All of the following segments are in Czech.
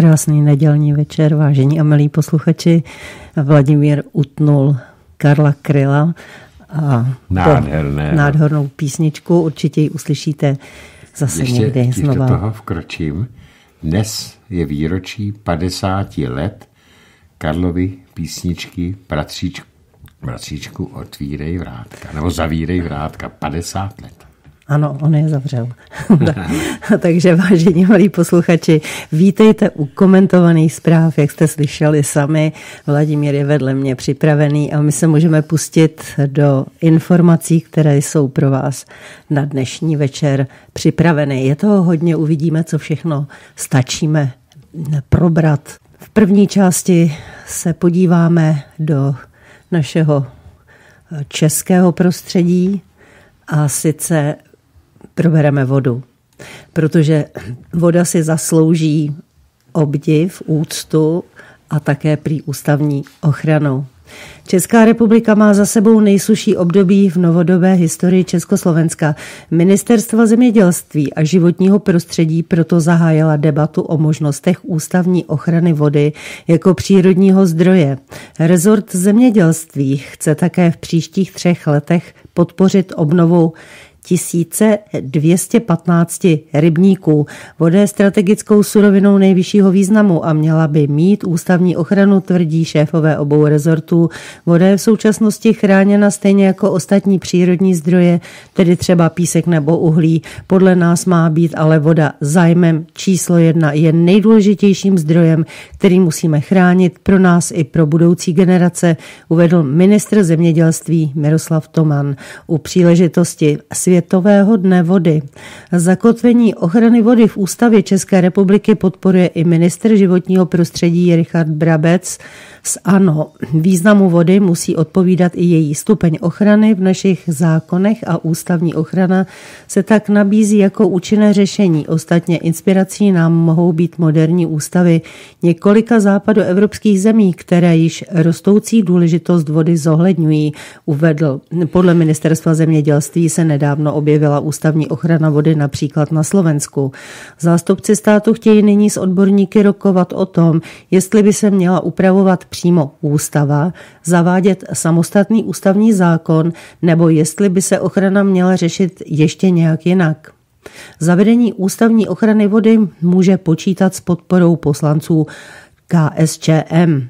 Krásný nedělní večer, vážení a milí posluchači. Vladimír utnul Karla Kryla a Nádherné. nádhernou písničku. Určitě ji uslyšíte zase ještě, někdy ještě znova. do toho vkročím. Dnes je výročí 50 let Karlovy písničky Bratříčku, bratříčku otvírej vrátka, nebo zavírej vrátka, 50 let. Ano, on je zavřel. Takže vážení milí posluchači, vítejte u komentovaných zpráv, jak jste slyšeli sami. Vladimír je vedle mě připravený a my se můžeme pustit do informací, které jsou pro vás na dnešní večer připraveny. Je toho hodně, uvidíme, co všechno stačíme probrat. V první části se podíváme do našeho českého prostředí a sice probereme vodu. Protože voda si zaslouží obdiv, úctu a také prý ústavní ochranu. Česká republika má za sebou nejsuší období v novodobé historii Československa. Ministerstvo zemědělství a životního prostředí proto zahájila debatu o možnostech ústavní ochrany vody jako přírodního zdroje. Rezort zemědělství chce také v příštích třech letech podpořit obnovu 1215 rybníků. Voda je strategickou surovinou nejvyššího významu a měla by mít ústavní ochranu, tvrdí šéfové obou rezortů. Voda je v současnosti chráněna stejně jako ostatní přírodní zdroje, tedy třeba písek nebo uhlí. Podle nás má být ale voda zájmem číslo jedna, je nejdůležitějším zdrojem, který musíme chránit pro nás i pro budoucí generace, uvedl ministr zemědělství Miroslav Toman. U příležitosti Světového dne vody. Zakotvení ochrany vody v Ústavě České republiky podporuje i minister životního prostředí Richard Brabec z ANO. Významu vody musí odpovídat i její stupeň ochrany v našich zákonech a ústavní ochrana se tak nabízí jako účinné řešení. Ostatně inspirací nám mohou být moderní ústavy několika západoevropských zemí, které již rostoucí důležitost vody zohledňují, uvedl. Podle ministerstva zemědělství se nedávno objevila ústavní ochrana vody například na Slovensku. Zástupci státu chtějí nyní s odborníky rokovat o tom, jestli by se měla upravovat přímo ústava, zavádět samostatný ústavní zákon, nebo jestli by se ochrana měla řešit ještě nějak jinak. Zavedení ústavní ochrany vody může počítat s podporou poslanců KSČM.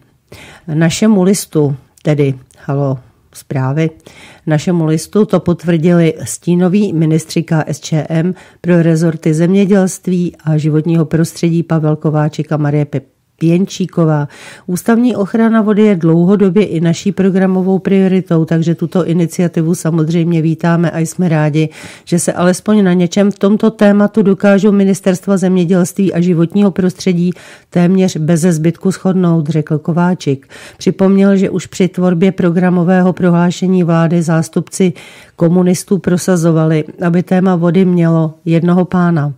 Našemu listu, tedy halo zprávy, našemu listu to potvrdili stínoví ministři KSČM pro rezorty zemědělství a životního prostředí Pavel Kováček a Marie Pep Pěnčíková. Ústavní ochrana vody je dlouhodobě i naší programovou prioritou, takže tuto iniciativu samozřejmě vítáme a jsme rádi, že se alespoň na něčem v tomto tématu dokážou ministerstva zemědělství a životního prostředí téměř bez zbytku shodnout, řekl Kováčik. Připomněl, že už při tvorbě programového prohlášení vlády zástupci komunistů prosazovali, aby téma vody mělo jednoho pána.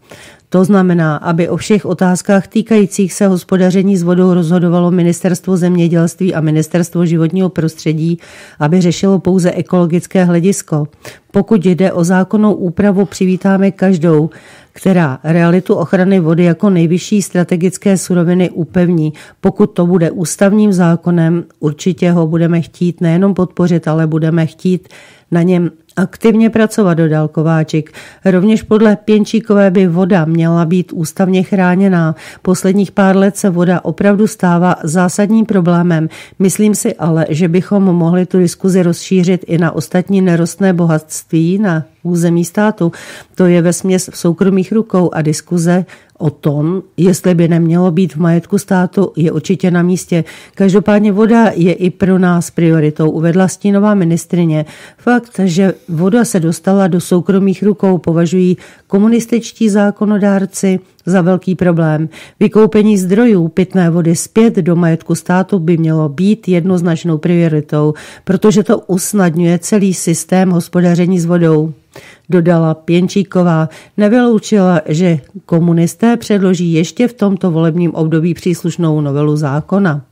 To znamená, aby o všech otázkách týkajících se hospodaření s vodou rozhodovalo Ministerstvo zemědělství a Ministerstvo životního prostředí, aby řešilo pouze ekologické hledisko. Pokud jde o zákonnou úpravu, přivítáme každou, která realitu ochrany vody jako nejvyšší strategické suroviny upevní. Pokud to bude ústavním zákonem, určitě ho budeme chtít nejenom podpořit, ale budeme chtít na něm aktivně pracovat, dodal Kováčik. Rovněž podle Pěnčíkové by voda měla být ústavně chráněná. Posledních pár let se voda opravdu stává zásadním problémem. Myslím si ale, že bychom mohli tu diskuzi rozšířit i na ostatní nerostné bohatství na území státu. To je ve směs v soukromých rukou a diskuze o tom, jestli by nemělo být v majetku státu, je určitě na místě. Každopádně voda je i pro nás prioritou, uvedla stínová ministrině. Fakt, že voda se dostala do soukromých rukou, považují komunističtí zákonodárci za velký problém. Vykoupení zdrojů pitné vody zpět do majetku státu by mělo být jednoznačnou prioritou, protože to usnadňuje celý systém hospodaření s vodou. Dodala Pěnčíková, nevyloučila, že komunisté předloží ještě v tomto volebním období příslušnou novelu zákona.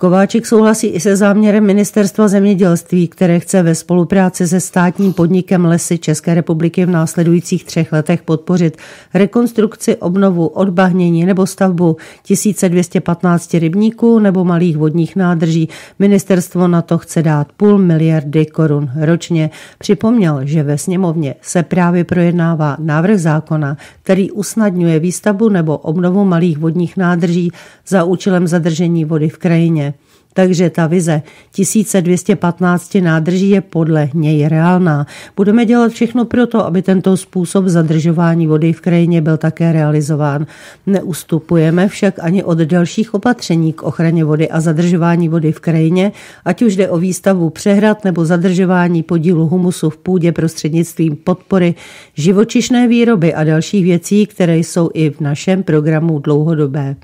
Kováčik souhlasí i se záměrem Ministerstva zemědělství, které chce ve spolupráci se státním podnikem Lesy České republiky v následujících třech letech podpořit rekonstrukci, obnovu, odbahnění nebo stavbu 1215 rybníků nebo malých vodních nádrží. Ministerstvo na to chce dát půl miliardy korun ročně. Připomněl, že ve sněmovně se právě projednává návrh zákona, který usnadňuje výstavbu nebo obnovu malých vodních nádrží za účelem zadržení vody v krajině. Takže ta vize 1215 nádrží je podle něj reálná. Budeme dělat všechno pro to, aby tento způsob zadržování vody v krajině byl také realizován. Neustupujeme však ani od dalších opatření k ochraně vody a zadržování vody v krajině, ať už jde o výstavu přehrad nebo zadržování podílu humusu v půdě prostřednictvím podpory živočišné výroby a dalších věcí, které jsou i v našem programu dlouhodobé.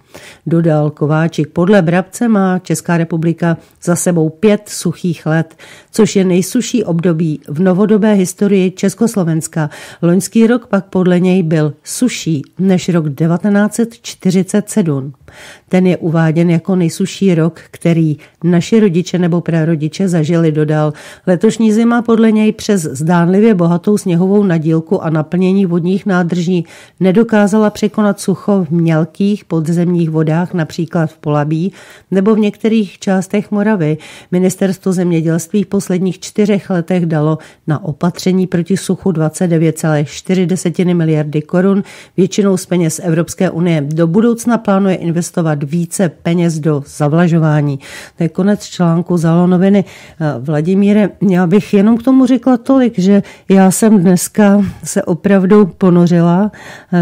Dodal Kováčik. Podle Brabce má Česká republika republika za sebou pět suchých let, což je nejsuší období v novodobé historii Československa. Loňský rok pak podle něj byl suší než rok 1947. Ten je uváděn jako nejsuší rok, který naši rodiče nebo prarodiče zažili, dodal. Letošní zima podle něj přes zdánlivě bohatou sněhovou nadílku a naplnění vodních nádrží nedokázala překonat sucho v mělkých podzemních vodách, například v Polabí nebo v některých částech Moravy. Ministerstvo zemědělství v posledních čtyřech letech dalo na opatření proti suchu 29,4 miliardy korun, většinou z peněz Evropské unie. Do budoucna plánuje investovat více peněz do zavlažování. To je konec článku Zalo noviny. Vladimíre, já bych jenom k tomu řekla tolik, že já jsem dneska se opravdu ponořila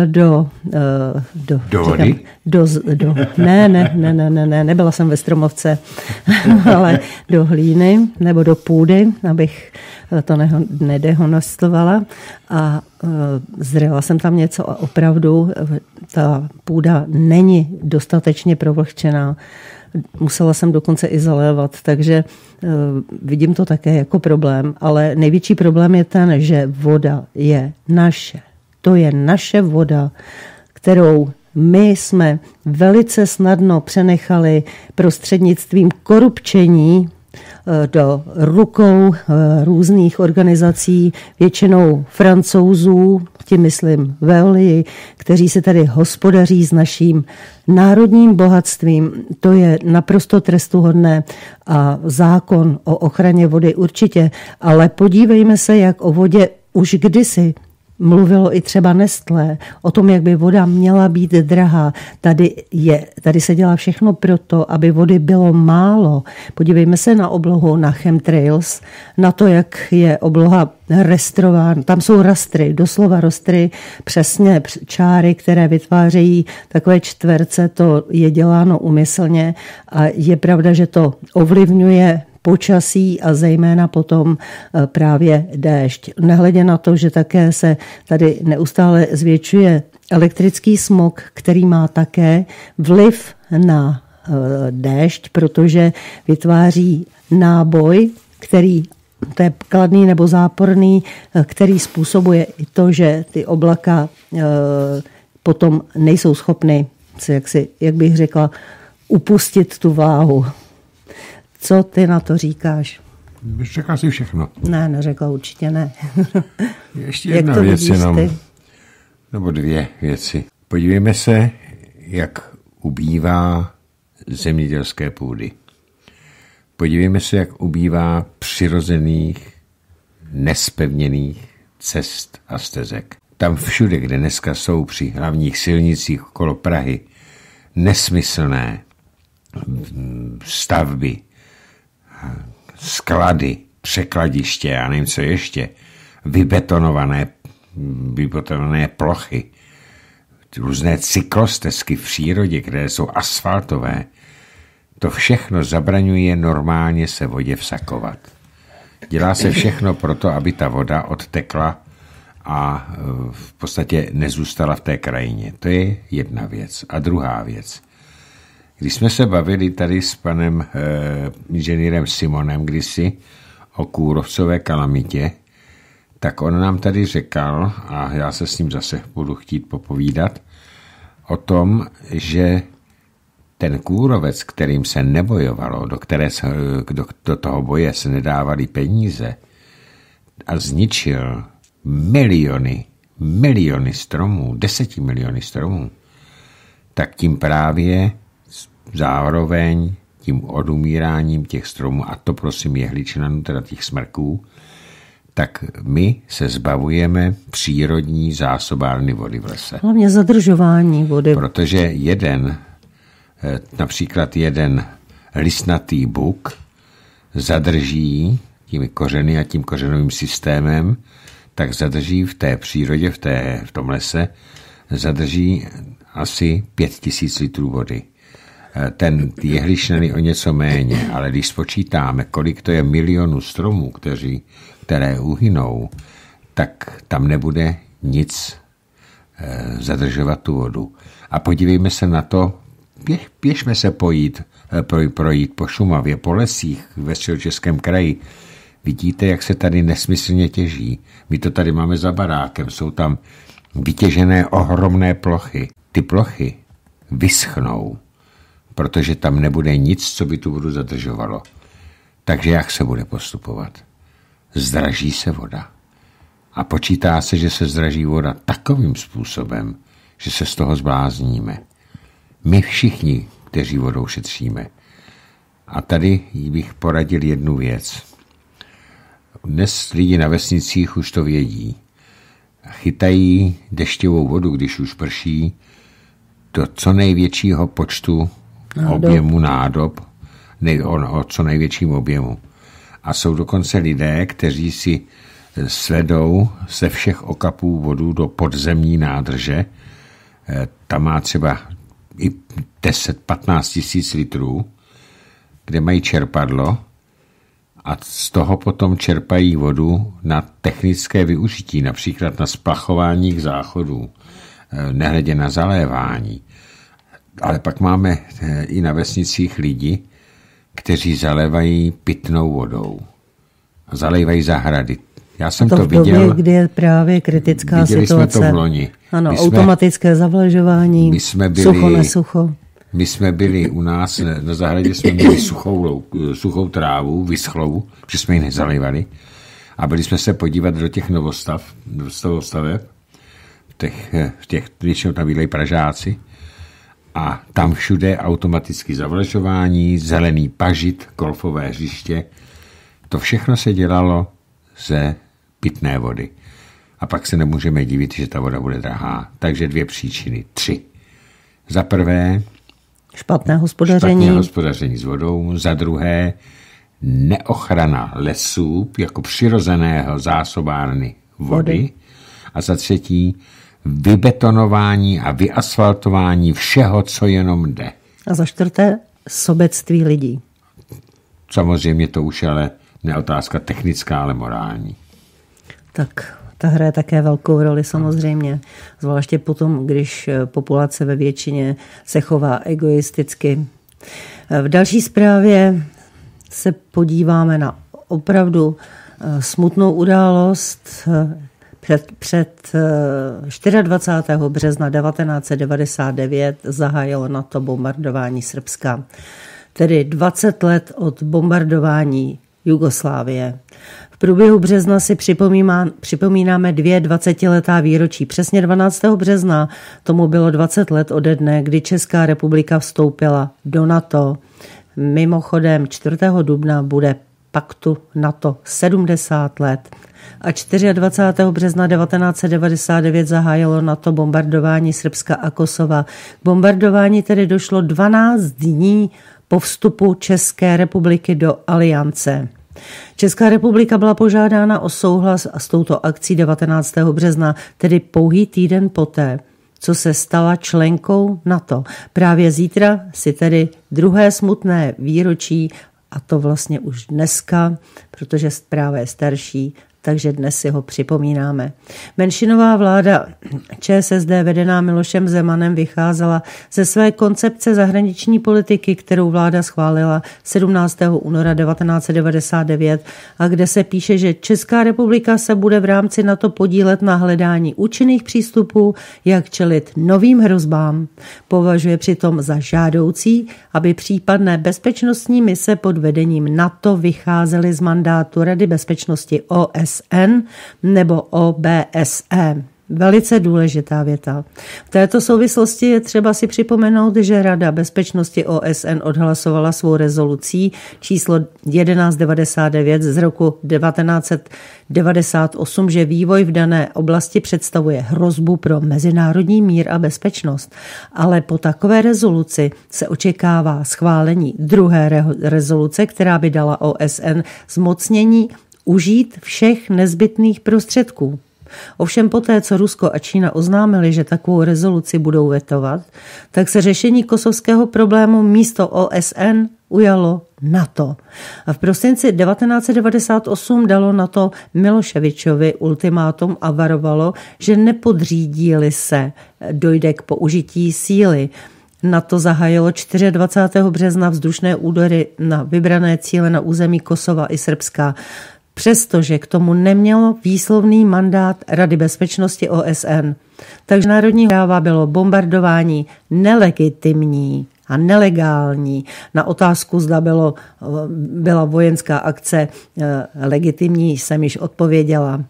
do... Do, do vody? Do, do, ne, ne, ne, ne, ne, ne, nebyla jsem ve Stromovce, ale do hlíny nebo do půdy, abych to nedehonestovala a e, zřela jsem tam něco a opravdu ta půda není dostatečně provlhčená. Musela jsem dokonce i zalévat, takže e, vidím to také jako problém, ale největší problém je ten, že voda je naše. To je naše voda, kterou my jsme velice snadno přenechali prostřednictvím korupčení do rukou eh, různých organizací, většinou francouzů, tím myslím Veolii, kteří se tady hospodaří s naším národním bohatstvím. To je naprosto trestuhodné a zákon o ochraně vody určitě, ale podívejme se, jak o vodě už kdysi Mluvilo i třeba Nestlé o tom, jak by voda měla být drahá. Tady, je, tady se dělá všechno pro to, aby vody bylo málo. Podívejme se na oblohu na chemtrails, na to, jak je obloha restrována. Tam jsou rastry, doslova rastry, přesně čáry, které vytvářejí takové čtverce, to je děláno umyslně a je pravda, že to ovlivňuje počasí a zejména potom eh, právě déšť. Nehledě na to, že také se tady neustále zvětšuje elektrický smog, který má také vliv na eh, déšť, protože vytváří náboj, který to je kladný nebo záporný, eh, který způsobuje i to, že ty oblaka potom nejsou schopny, jak, si, jak bych řekla, upustit tu váhu. Co ty na to říkáš? Řekla si všechno. Ne, neřekla určitě ne. Ještě jedna věc jenom. Ty? Nebo dvě věci. Podívejme se, jak ubývá zemědělské půdy. Podívejme se, jak ubývá přirozených, nespevněných cest a stezek. Tam všude, kde dneska jsou při hlavních silnicích okolo Prahy nesmyslné stavby, sklady, překladiště, já nevím, co ještě, vybetonované, vybetonované plochy, různé cyklostezky v přírodě, které jsou asfaltové, to všechno zabraňuje normálně se vodě vsakovat. Dělá se všechno proto, aby ta voda odtekla a e, v podstatě nezůstala v té krajině. To je jedna věc. A druhá věc. Když jsme se bavili tady s panem e, inženýrem Simonem kdysi o kůrovcové kalamitě, tak on nám tady řekl, a já se s ním zase budu chtít popovídat, o tom, že ten kůrovec, kterým se nebojovalo, do, které se, do, do toho boje se nedávali peníze a zničil miliony, miliony stromů, deseti miliony stromů, tak tím právě zároveň tím odumíráním těch stromů, a to prosím jehličnanů, teda těch smrků, tak my se zbavujeme přírodní zásobárny vody v lese. Hlavně zadržování vody. Protože jeden, eh, například jeden listnatý buk zadrží těmi kořeny a tím kořenovým systémem, tak zadrží v té přírodě, v, té, v tom lese, zadrží asi pět tisíc litrů vody. Eh, ten jehličnany o něco méně, ale když spočítáme, kolik to je milionů stromů, kteří, které uhynou, tak tam nebude nic eh, zadržovat tu vodu. A podívejme se na to, běž, se pojít, eh, pro, projít po Šumavě, po lesích ve středočeském kraji. Vidíte, jak se tady nesmyslně těží. My to tady máme za barákem, jsou tam vytěžené ohromné plochy. Ty plochy vyschnou protože tam nebude nic, co by tu vodu zadržovalo. Takže jak se bude postupovat? Zdraží se voda. A počítá se, že se zdraží voda takovým způsobem, že se z toho zblázníme. My všichni, kteří vodou šetříme. A tady bych poradil jednu věc. Dnes lidi na vesnicích už to vědí. Chytají dešťovou vodu, když už prší, do co největšího počtu nádob. objemu nádob, nej, o, o co největším objemu. A jsou dokonce lidé, kteří si svedou ze všech okapů vodu do podzemní nádrže. Eh, tam má třeba i 10-15 tisíc litrů, kde mají čerpadlo a z toho potom čerpají vodu na technické využití, například na splachování k záchodu, eh, nehledě na zalévání. Ale pak máme eh, i na vesnicích lidi, kteří zalévají pitnou vodou. A zalévají zahrady. Já jsem to, to v viděl. Době, kdy je právě kritická viděli situace. jsme to v loni. Ano, my automatické jsme, zavlažování, my jsme byli, sucho, nesucho. My jsme byli u nás, na zahradě jsme měli suchou, suchou trávu, vyschlou, že jsme ji nezalivali. A byli jsme se podívat do těch novostav, novostaveb, v těch, v těch většinou tam byli Pražáci, a tam všude automaticky zavlažování, zelený pažit, golfové hřiště. To všechno se dělalo ze pitné vody. A pak se nemůžeme divit, že ta voda bude drahá. Takže dvě příčiny. Tři. Za prvé špatné hospodaření. Špatné hospodaření s vodou. Za druhé neochrana lesů jako přirozeného zásobárny vody. vody. A za třetí vybetonování a vyasfaltování všeho, co jenom jde. A za čtvrté, sobectví lidí. Samozřejmě to už ale neotázka technická, ale morální. Tak ta hraje také velkou roli samozřejmě, zvláště potom, když populace ve většině se chová egoisticky. V další zprávě se podíváme na opravdu eh, smutnou událost, před, před 24. Eh, března 1999 zahájilo na to bombardování Srbska, tedy 20 let od bombardování Jugoslávie. V průběhu března si připomínáme dvě 20-letá výročí. Přesně 12. března tomu bylo 20 let ode dne, kdy Česká republika vstoupila do NATO. Mimochodem 4. dubna bude paktu NATO 70 let a 24. března 1999 zahájilo na to bombardování Srbska a Kosova. K bombardování tedy došlo 12 dní po vstupu České republiky do aliance. Česká republika byla požádána o souhlas s touto akcí 19. března, tedy pouhý týden poté, co se stala členkou NATO. Právě zítra si tedy druhé smutné výročí, a to vlastně už dneska, protože zpráva je starší, takže dnes si ho připomínáme. Menšinová vláda ČSSD vedená Milošem Zemanem vycházela ze své koncepce zahraniční politiky, kterou vláda schválila 17. února 1999 a kde se píše, že Česká republika se bude v rámci NATO podílet na hledání účinných přístupů, jak čelit novým hrozbám. Považuje přitom za žádoucí, aby případné bezpečnostní mise pod vedením NATO vycházely z mandátu Rady bezpečnosti OSN nebo OBSE. Velice důležitá věta. V této souvislosti je třeba si připomenout, že Rada bezpečnosti OSN odhlasovala svou rezolucí číslo 1199 z roku 1998, že vývoj v dané oblasti představuje hrozbu pro mezinárodní mír a bezpečnost. Ale po takové rezoluci se očekává schválení druhé rezoluce, která by dala OSN zmocnění užít všech nezbytných prostředků. Ovšem poté, co Rusko a Čína oznámili, že takovou rezoluci budou vetovat, tak se řešení kosovského problému místo OSN ujalo NATO. A v prosinci 1998 dalo NATO Miloševičovi ultimátum a varovalo, že nepodřídí se, dojde k použití síly. NATO zahájilo 24. března vzdušné údery na vybrané cíle na území Kosova i Srbska přestože k tomu nemělo výslovný mandát Rady bezpečnosti OSN. Takže národní práva bylo bombardování nelegitimní a nelegální. Na otázku, zda bylo, byla vojenská akce eh, legitimní, jsem již odpověděla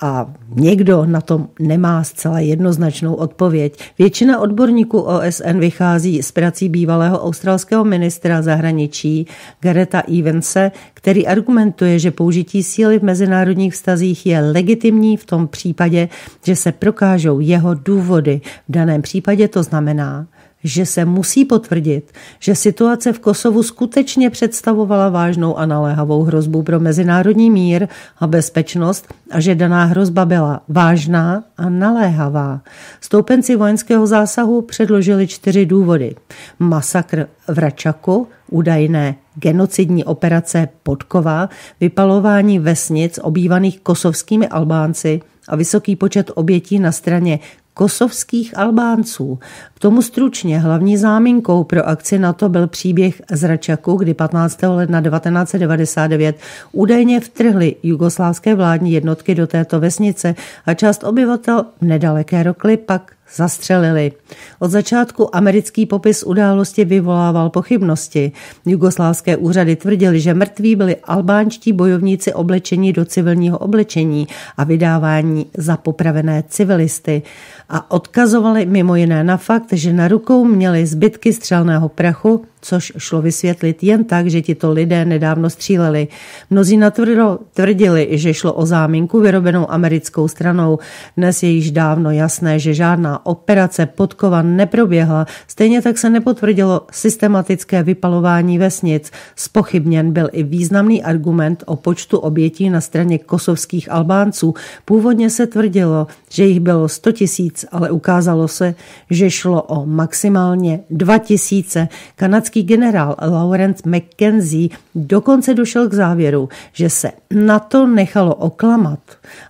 a někdo na to nemá zcela jednoznačnou odpověď. Většina odborníků OSN vychází z prací bývalého australského ministra zahraničí Gareta Evanse, který argumentuje, že použití síly v mezinárodních vztazích je legitimní v tom případě, že se prokážou jeho důvody. V daném případě to znamená, že se musí potvrdit, že situace v Kosovu skutečně představovala vážnou a naléhavou hrozbu pro mezinárodní mír a bezpečnost a že daná hrozba byla vážná a naléhavá. Stoupenci vojenského zásahu předložili čtyři důvody. Masakr v Račaku, údajné genocidní operace Podkova, vypalování vesnic obývaných kosovskými Albánci a vysoký počet obětí na straně kosovských Albánců. K tomu stručně hlavní záminkou pro akci NATO byl příběh z Račaku, kdy 15. ledna 1999 údajně vtrhly jugoslávské vládní jednotky do této vesnice a část obyvatel nedaleké Rokli pak zastřelili. Od začátku americký popis události vyvolával pochybnosti. Jugoslávské úřady tvrdili, že mrtví byli albánští bojovníci oblečení do civilního oblečení a vydávání za popravené civilisty a odkazovali mimo jiné na fakt, že na rukou měli zbytky střelného prachu, což šlo vysvětlit jen tak, že tito lidé nedávno stříleli. Mnozí natvrdo tvrdili, že šlo o záminku vyrobenou americkou stranou. Dnes je již dávno jasné, že žádná operace podkova neproběhla. Stejně tak se nepotvrdilo systematické vypalování vesnic. Spochybněn byl i významný argument o počtu obětí na straně kosovských Albánců. Původně se tvrdilo, že jich bylo 100 tisíc, ale ukázalo se, že šlo o maximálně 2 tisíce. Kanadský generál Lawrence McKenzie dokonce došel k závěru, že se na to nechalo oklamat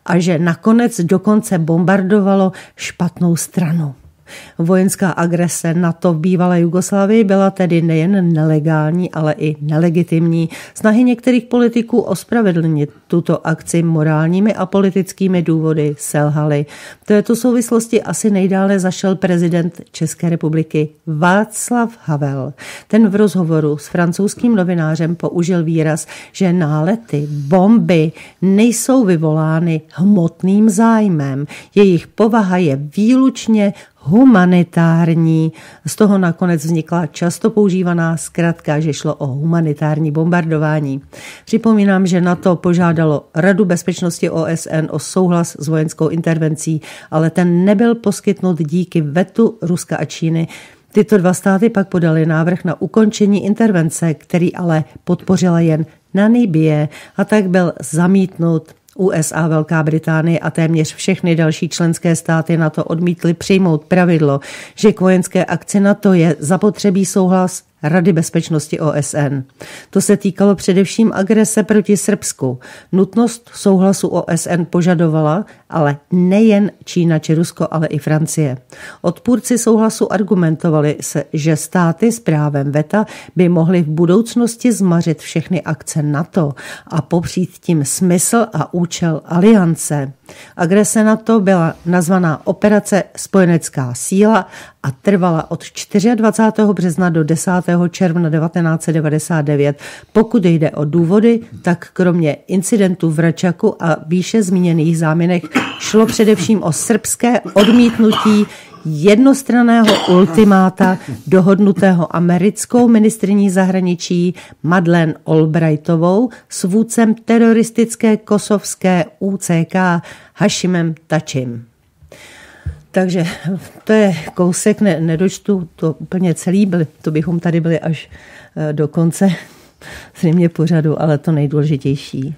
a že nakonec dokonce bombardovalo špatnou stranu. Vojenská agrese NATO v bývalé Jugoslávii byla tedy nejen nelegální, ale i nelegitimní. Snahy některých politiků ospravedlnit tuto akci morálními a politickými důvody selhaly. V této souvislosti asi nejdále zašel prezident České republiky Václav Havel. Ten v rozhovoru s francouzským novinářem použil výraz, že nálety, bomby nejsou vyvolány hmotným zájmem. Jejich povaha je výlučně humanitární. Z toho nakonec vznikla často používaná zkratka, že šlo o humanitární bombardování. Připomínám, že NATO požádalo Radu bezpečnosti OSN o souhlas s vojenskou intervencí, ale ten nebyl poskytnut díky vetu Ruska a Číny. Tyto dva státy pak podali návrh na ukončení intervence, který ale podpořila jen Namibie a tak byl zamítnut USA, Velká Británie a téměř všechny další členské státy na to odmítly přijmout pravidlo, že k vojenské akci NATO je zapotřebí souhlas Rady bezpečnosti OSN. To se týkalo především agrese proti Srbsku. Nutnost souhlasu OSN požadovala, ale nejen Čína či Rusko, ale i Francie. Odpůrci souhlasu argumentovali se, že státy s právem VETA by mohly v budoucnosti zmařit všechny akce NATO a popřít tím smysl a účel aliance. Agrese NATO byla nazvaná Operace Spojenecká síla a trvala od 24. března do 10. června 1999. Pokud jde o důvody, tak kromě incidentů v Račaku a výše zmíněných záměnech šlo především o srbské odmítnutí jednostraného ultimáta dohodnutého americkou ministriní zahraničí Madeleine Albrightovou s vůdcem teroristické kosovské UCK Hashimem Tačim. Takže to je kousek, ne, nedočtu to úplně celý, byli, to bychom tady byli až eh, do konce zřejmě pořadu, ale to nejdůležitější.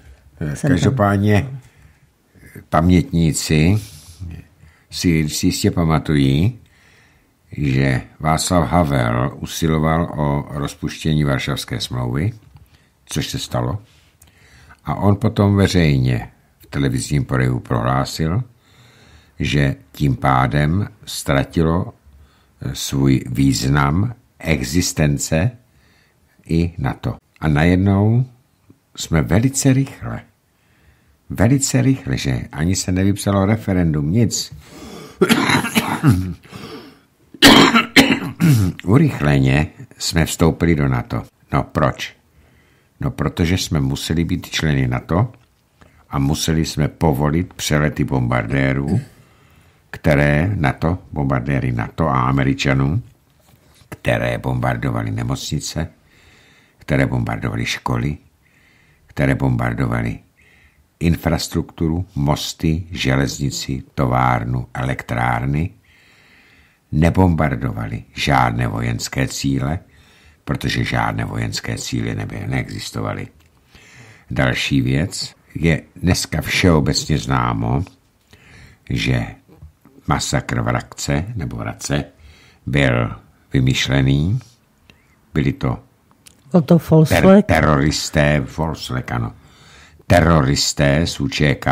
Každopádně pamětníci si, jistě pamatují, že Václav Havel usiloval o rozpuštění Varšavské smlouvy, což se stalo. A on potom veřejně v televizním poryvu prohlásil, že tím pádem ztratilo eh, svůj význam existence i na to. A najednou jsme velice rychle, velice rychle, že ani se nevypsalo referendum, nic. Urychleně jsme vstoupili do NATO. No proč? No protože jsme museli být členy NATO a museli jsme povolit přelety bombardérů, které NATO, bombardéry NATO a Američanů, které bombardovali nemocnice, které bombardovali školy, které bombardovali infrastrukturu, mosty, železnici, továrnu, elektrárny, nebombardovali žádné vojenské cíle, protože žádné vojenské cíle neby, neexistovaly. Další věc je dneska všeobecně známo, že masakr v Rakce nebo Race byl vymyšlený. Byli to, Byl to ter- teroristé, Volslek, ano, teroristé z UČK,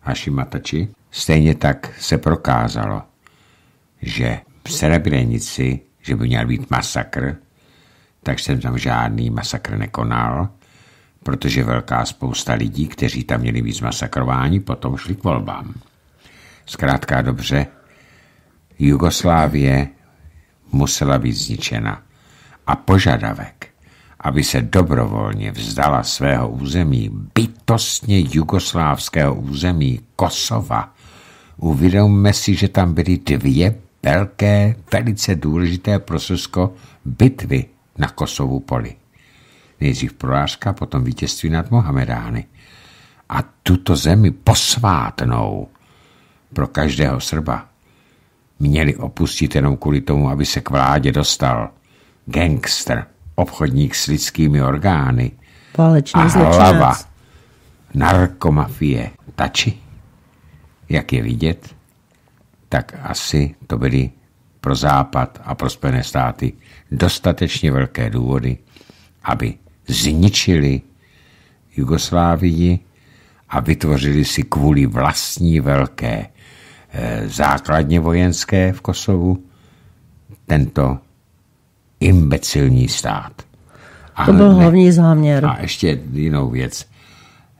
Hašimatači. Stejně tak se prokázalo, že v Srebrenici, že by měl být masakr, tak jsem tam žádný masakr nekonal, protože velká spousta lidí, kteří tam měli být zmasakrováni, potom šli k volbám. Zkrátka dobře, Jugoslávie musela být zničena a požadavek, aby se dobrovolně vzdala svého území, bytostně jugoslávského území Kosova. Uvědomme si, že tam byly dvě velké, velice důležité pro Srbsko bitvy na Kosovu poli. Nejdřív prorážka, potom vítězství nad Mohamedány. A tuto zemi posvátnou pro každého Srba měli opustit jenom kvůli tomu, aby se k vládě dostal gangster, obchodník s lidskými orgány. Válečný a hlava narkomafie. Tači, jak je vidět, tak asi to byly pro Západ a pro Spojené státy dostatečně velké důvody, aby zničili Jugoslávii a vytvořili si kvůli vlastní velké Eh, základně vojenské v Kosovu tento imbecilní stát. A to byl ne, hlavní záměr. A ještě jinou věc.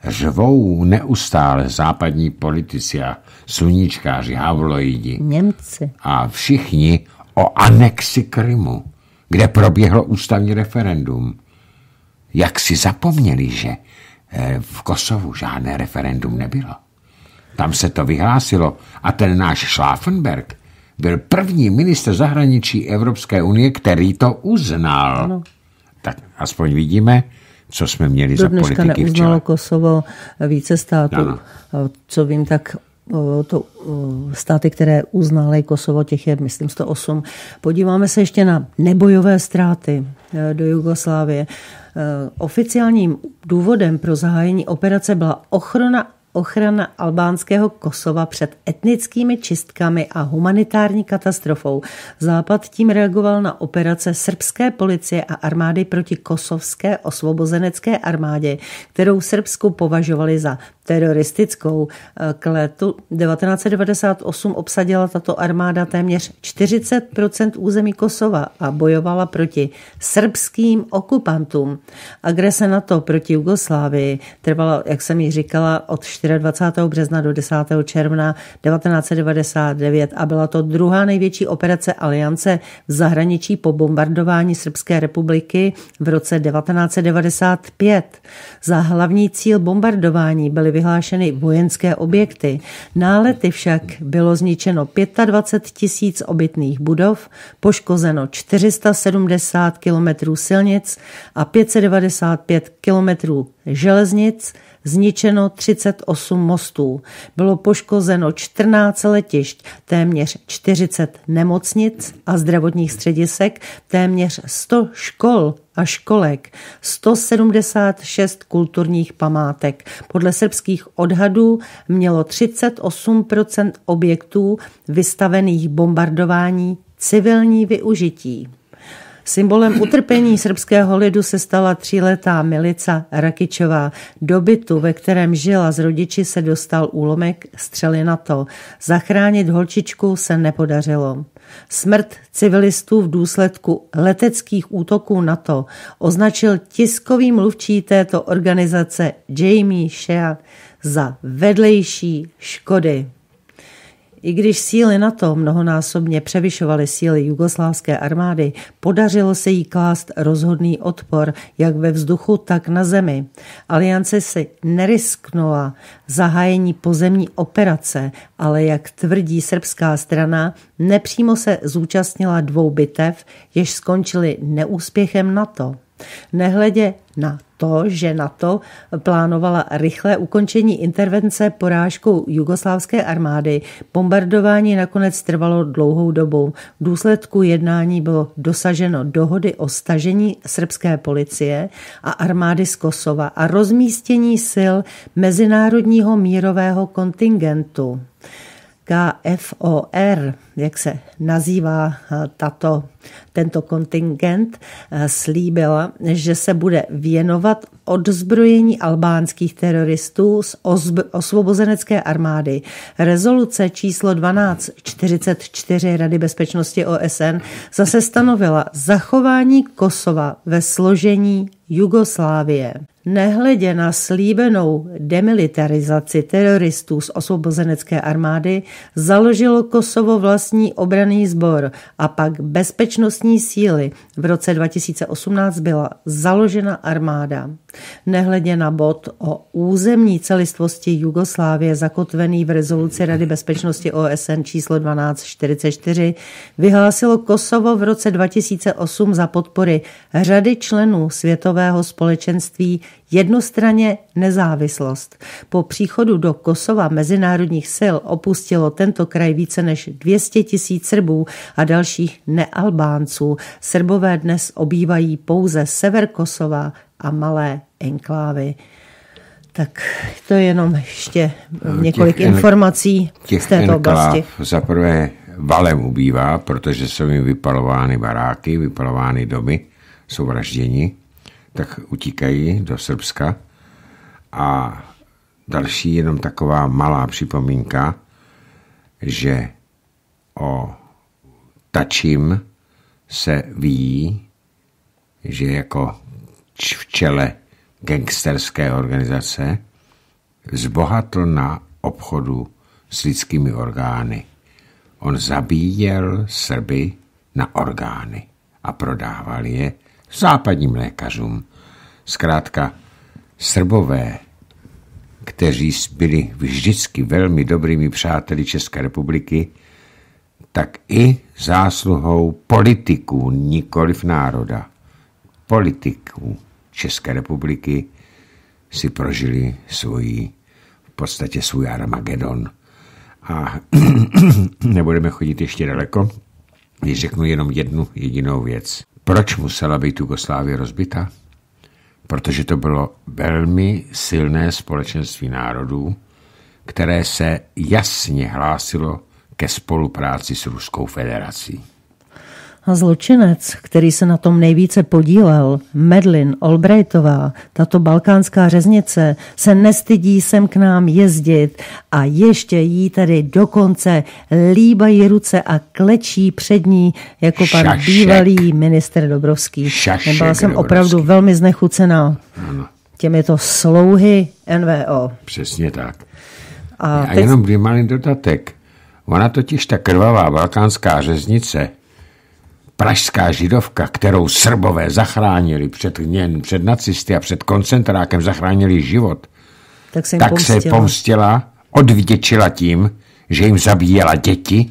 Řvou neustále západní politici a sluníčkáři, havloidi. Němci. A všichni o anexi Krymu, kde proběhlo ústavní referendum. Jak si zapomněli, že eh, v Kosovu žádné referendum nebylo. Tam se to vyhlásilo a ten náš Schlaffenberg byl první minister zahraničí Evropské unie, který to uznal. Ano. Tak aspoň vidíme, co jsme měli Do za politiky neuznalo Kosovo více států. Ano. Co vím, tak to státy, které uznaly Kosovo, těch je, myslím, 108. Podíváme se ještě na nebojové ztráty e, do Jugoslávie. E, oficiálním důvodem pro zahájení operace byla ochrana ochrana albánského Kosova před etnickými čistkami a humanitární katastrofou. Západ tím reagoval na operace srbské policie a armády proti kosovské osvobozenecké armádě, kterou Srbsku považovali za teroristickou. K letu 1998 obsadila tato armáda téměř 40% území Kosova a bojovala proti srbským okupantům. Agrese NATO proti Jugoslávii trvala, jak jsem ji říkala, od 24. března do 10. června 1999 a byla to druhá největší operace aliance v zahraničí po bombardování Srbské republiky v roce 1995. Za hlavní cíl bombardování byly vyhlášeny vojenské objekty. Nálety však bylo zničeno 25 tisíc obytných budov, poškozeno 470 kilometrů silnic a 595 kilometrů železnic, zničeno 38 mostů, bylo poškozeno 14 letišť, téměř 40 nemocnic a zdravotních středisek, téměř 100 škol a školek, 176 kulturních památek. Podle srbských odhadů mělo 38% objektů vystavených bombardování civilní využití. Symbolem utrpení srbského lidu se stala tříletá Milica Rakičová. Do bytu, ve kterém žila s rodiči, se dostal úlomek střely na to. Zachránit holčičku se nepodařilo. Smrt civilistů v důsledku leteckých útoků NATO označil tiskový mluvčí této organizace Jamie Shea za vedlejší škody. I když síly NATO mnohonásobně převyšovaly síly jugoslávské armády, podařilo se jí klást rozhodný odpor jak ve vzduchu, tak na zemi. Aliance si nerisknula zahájení pozemní operace, ale jak tvrdí srbská strana, nepřímo se zúčastnila dvou bitev, jež skončily neúspěchem NATO. Nehledě na to, že NATO plánovala rychlé ukončení intervence porážkou jugoslávské armády, bombardování nakonec trvalo dlouhou dobu. V důsledku jednání bylo dosaženo dohody o stažení srbské policie a armády z Kosova a rozmístění sil mezinárodního mírového kontingentu. KFOR, jak se nazývá eh, tato, tento kontingent, eh, slíbila, že se bude věnovat odzbrojení albánských teroristů z osvobozenecké armády. Rezoluce číslo 1244 Rady bezpečnosti OSN zase stanovila zachování Kosova ve složení Jugoslávie. Nehledě na slíbenou demilitarizaci teroristů z osvobozenecké armády založilo Kosovo vlastní obraný sbor a pak bezpečnostní síly. V roce 2018 byla založena armáda. Nehledě na bod o územní celistvosti Jugoslávie zakotvený v rezoluci Rady bezpečnosti OSN číslo 1244 vyhlásilo Kosovo v roce 2008 za podpory řady členů Světového společenství jednostranně nezávislost. Po příchodu do Kosova mezinárodních sil opustilo tento kraj více než 200 tisíc Srbů a dalších nealbánců. Srbové dnes obývají pouze sever Kosova a malé enklávy. Tak to je jenom ještě několik těch informací těch z této oblasti. Za prvé valem ubývá, protože jsou jim vypalovány baráky, vypalovány domy, jsou vražděni tak utíkají do Srbska. A další jenom taková malá připomínka, že o Tačím se ví, že jako v čele gangsterské organizace zbohatl na obchodu s lidskými orgány. On zabíjel Srby na orgány a prodával je západním lékařům. Zkrátka, Srbové, kteří byli vždycky velmi dobrými přáteli České republiky, tak i zásluhou politiků, nikoliv národa, politiků České republiky si prožili svoji, v podstatě svůj Armagedon. A nebudeme chodit ještě daleko, když řeknu jenom jednu jedinou věc. Proč musela být Jugoslávie rozbita? Protože to bylo velmi silné společenství národů, které se jasně hlásilo ke spolupráci s Ruskou federací. A zločinec, který se na tom nejvíce podílel, Medlin Albrightová, tato balkánská řeznice, se nestydí sem k nám jezdit a ještě jí tady dokonce líbají ruce a klečí před ní jako pan Šašek. bývalý minister Dobrovský. Šašek Nebyla jsem Dobrovský. opravdu velmi znechucená ano. těmito slouhy NVO. Přesně tak. A, a teď... jenom malý dodatek. Ona totiž ta krvavá balkánská řeznice pražská židovka, kterou Srbové zachránili před, něn, před nacisty a před koncentrákem zachránili život, tak se, tak pomstila. se pomstila, odvděčila tím, že jim zabíjela děti,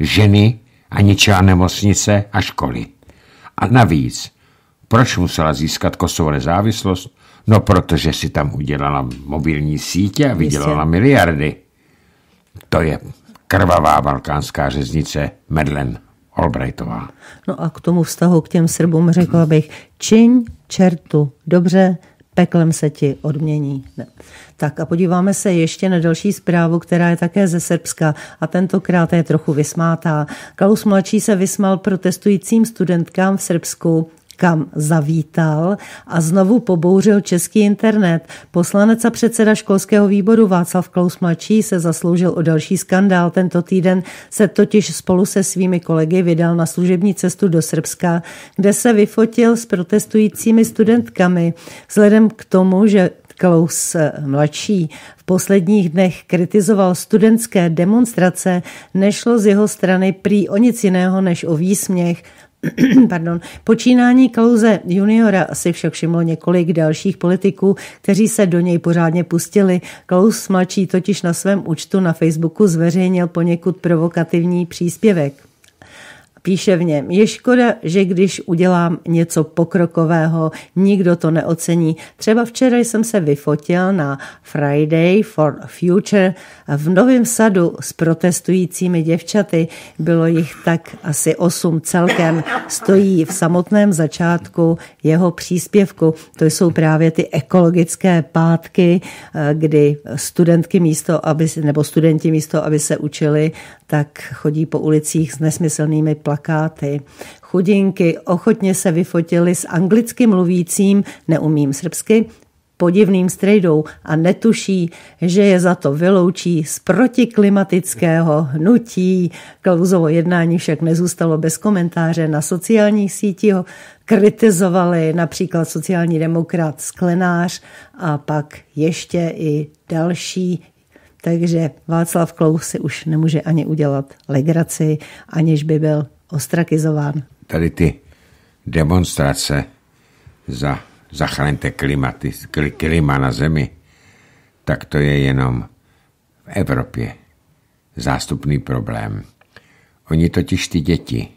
ženy a ničila nemocnice a školy. A navíc, proč musela získat Kosovo nezávislost? No, protože si tam udělala mobilní sítě a vydělala Jistě. miliardy. To je krvavá balkánská řeznice Medlen. Albrightová. No a k tomu vztahu k těm Srbům řekla bych, čiň čertu dobře, peklem se ti odmění. Ne. Tak a podíváme se ještě na další zprávu, která je také ze Srbska a tentokrát je trochu vysmátá. Kalus mladší se vysmal protestujícím studentkám v Srbsku kam zavítal a znovu pobouřil český internet. Poslanec a předseda školského výboru Václav Klaus mladší se zasloužil o další skandál. Tento týden se totiž spolu se svými kolegy vydal na služební cestu do Srbska, kde se vyfotil s protestujícími studentkami. Vzhledem k tomu, že Klaus mladší v posledních dnech kritizoval studentské demonstrace, nešlo z jeho strany prý o nic jiného než o výsměch Pardon. Počínání Klauze juniora si však všimlo několik dalších politiků, kteří se do něj pořádně pustili. Klaus mladší totiž na svém účtu na Facebooku zveřejnil poněkud provokativní příspěvek. Píše v něm, je škoda, že když udělám něco pokrokového, nikdo to neocení. Třeba včera jsem se vyfotil na Friday for Future v Novém sadu s protestujícími děvčaty. Bylo jich tak asi osm celkem. Stojí v samotném začátku jeho příspěvku. To jsou právě ty ekologické pátky, kdy studentky místo, aby, nebo studenti místo, aby se učili, tak chodí po ulicích s nesmyslnými plakáty. Chudinky ochotně se vyfotili s anglicky mluvícím, neumím srbsky, podivným strejdou a netuší, že je za to vyloučí z protiklimatického hnutí. Klauzovo jednání však nezůstalo bez komentáře. Na sociálních sítích ho kritizovali například sociální demokrat Sklenář a pak ještě i další takže Václav Klaus si už nemůže ani udělat legraci, aniž by byl ostrakizován. Tady ty demonstrace za zachraňte klimaty, klima na zemi, tak to je jenom v Evropě zástupný problém. Oni totiž ty děti,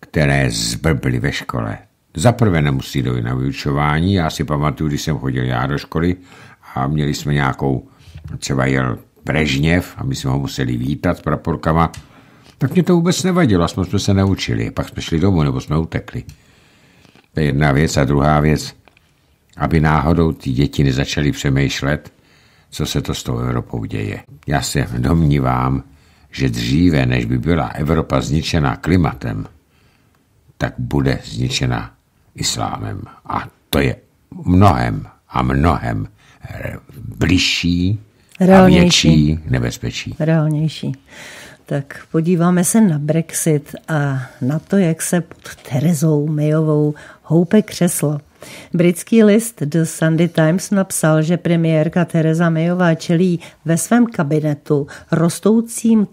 které zbrbly ve škole, zaprvé nemusí dojít na vyučování. Já si pamatuju, když jsem chodil já do školy a měli jsme nějakou třeba jel Brežněv a my jsme ho museli vítat s praporkama, tak mě to vůbec nevadilo, aspoň jsme se naučili. Pak jsme šli domů, nebo jsme utekli. To je jedna věc. A druhá věc, aby náhodou ty děti nezačaly přemýšlet, co se to s tou Evropou děje. Já se domnívám, že dříve, než by byla Evropa zničena klimatem, tak bude zničena islámem. A to je mnohem a mnohem bližší Reálnější. a větší nebezpečí. Reálnější. Tak podíváme se na Brexit a na to, jak se pod Terezou Mayovou houpe křeslo. Britský list The Sunday Times napsal, že premiérka Tereza Mayová čelí ve svém kabinetu rostoucím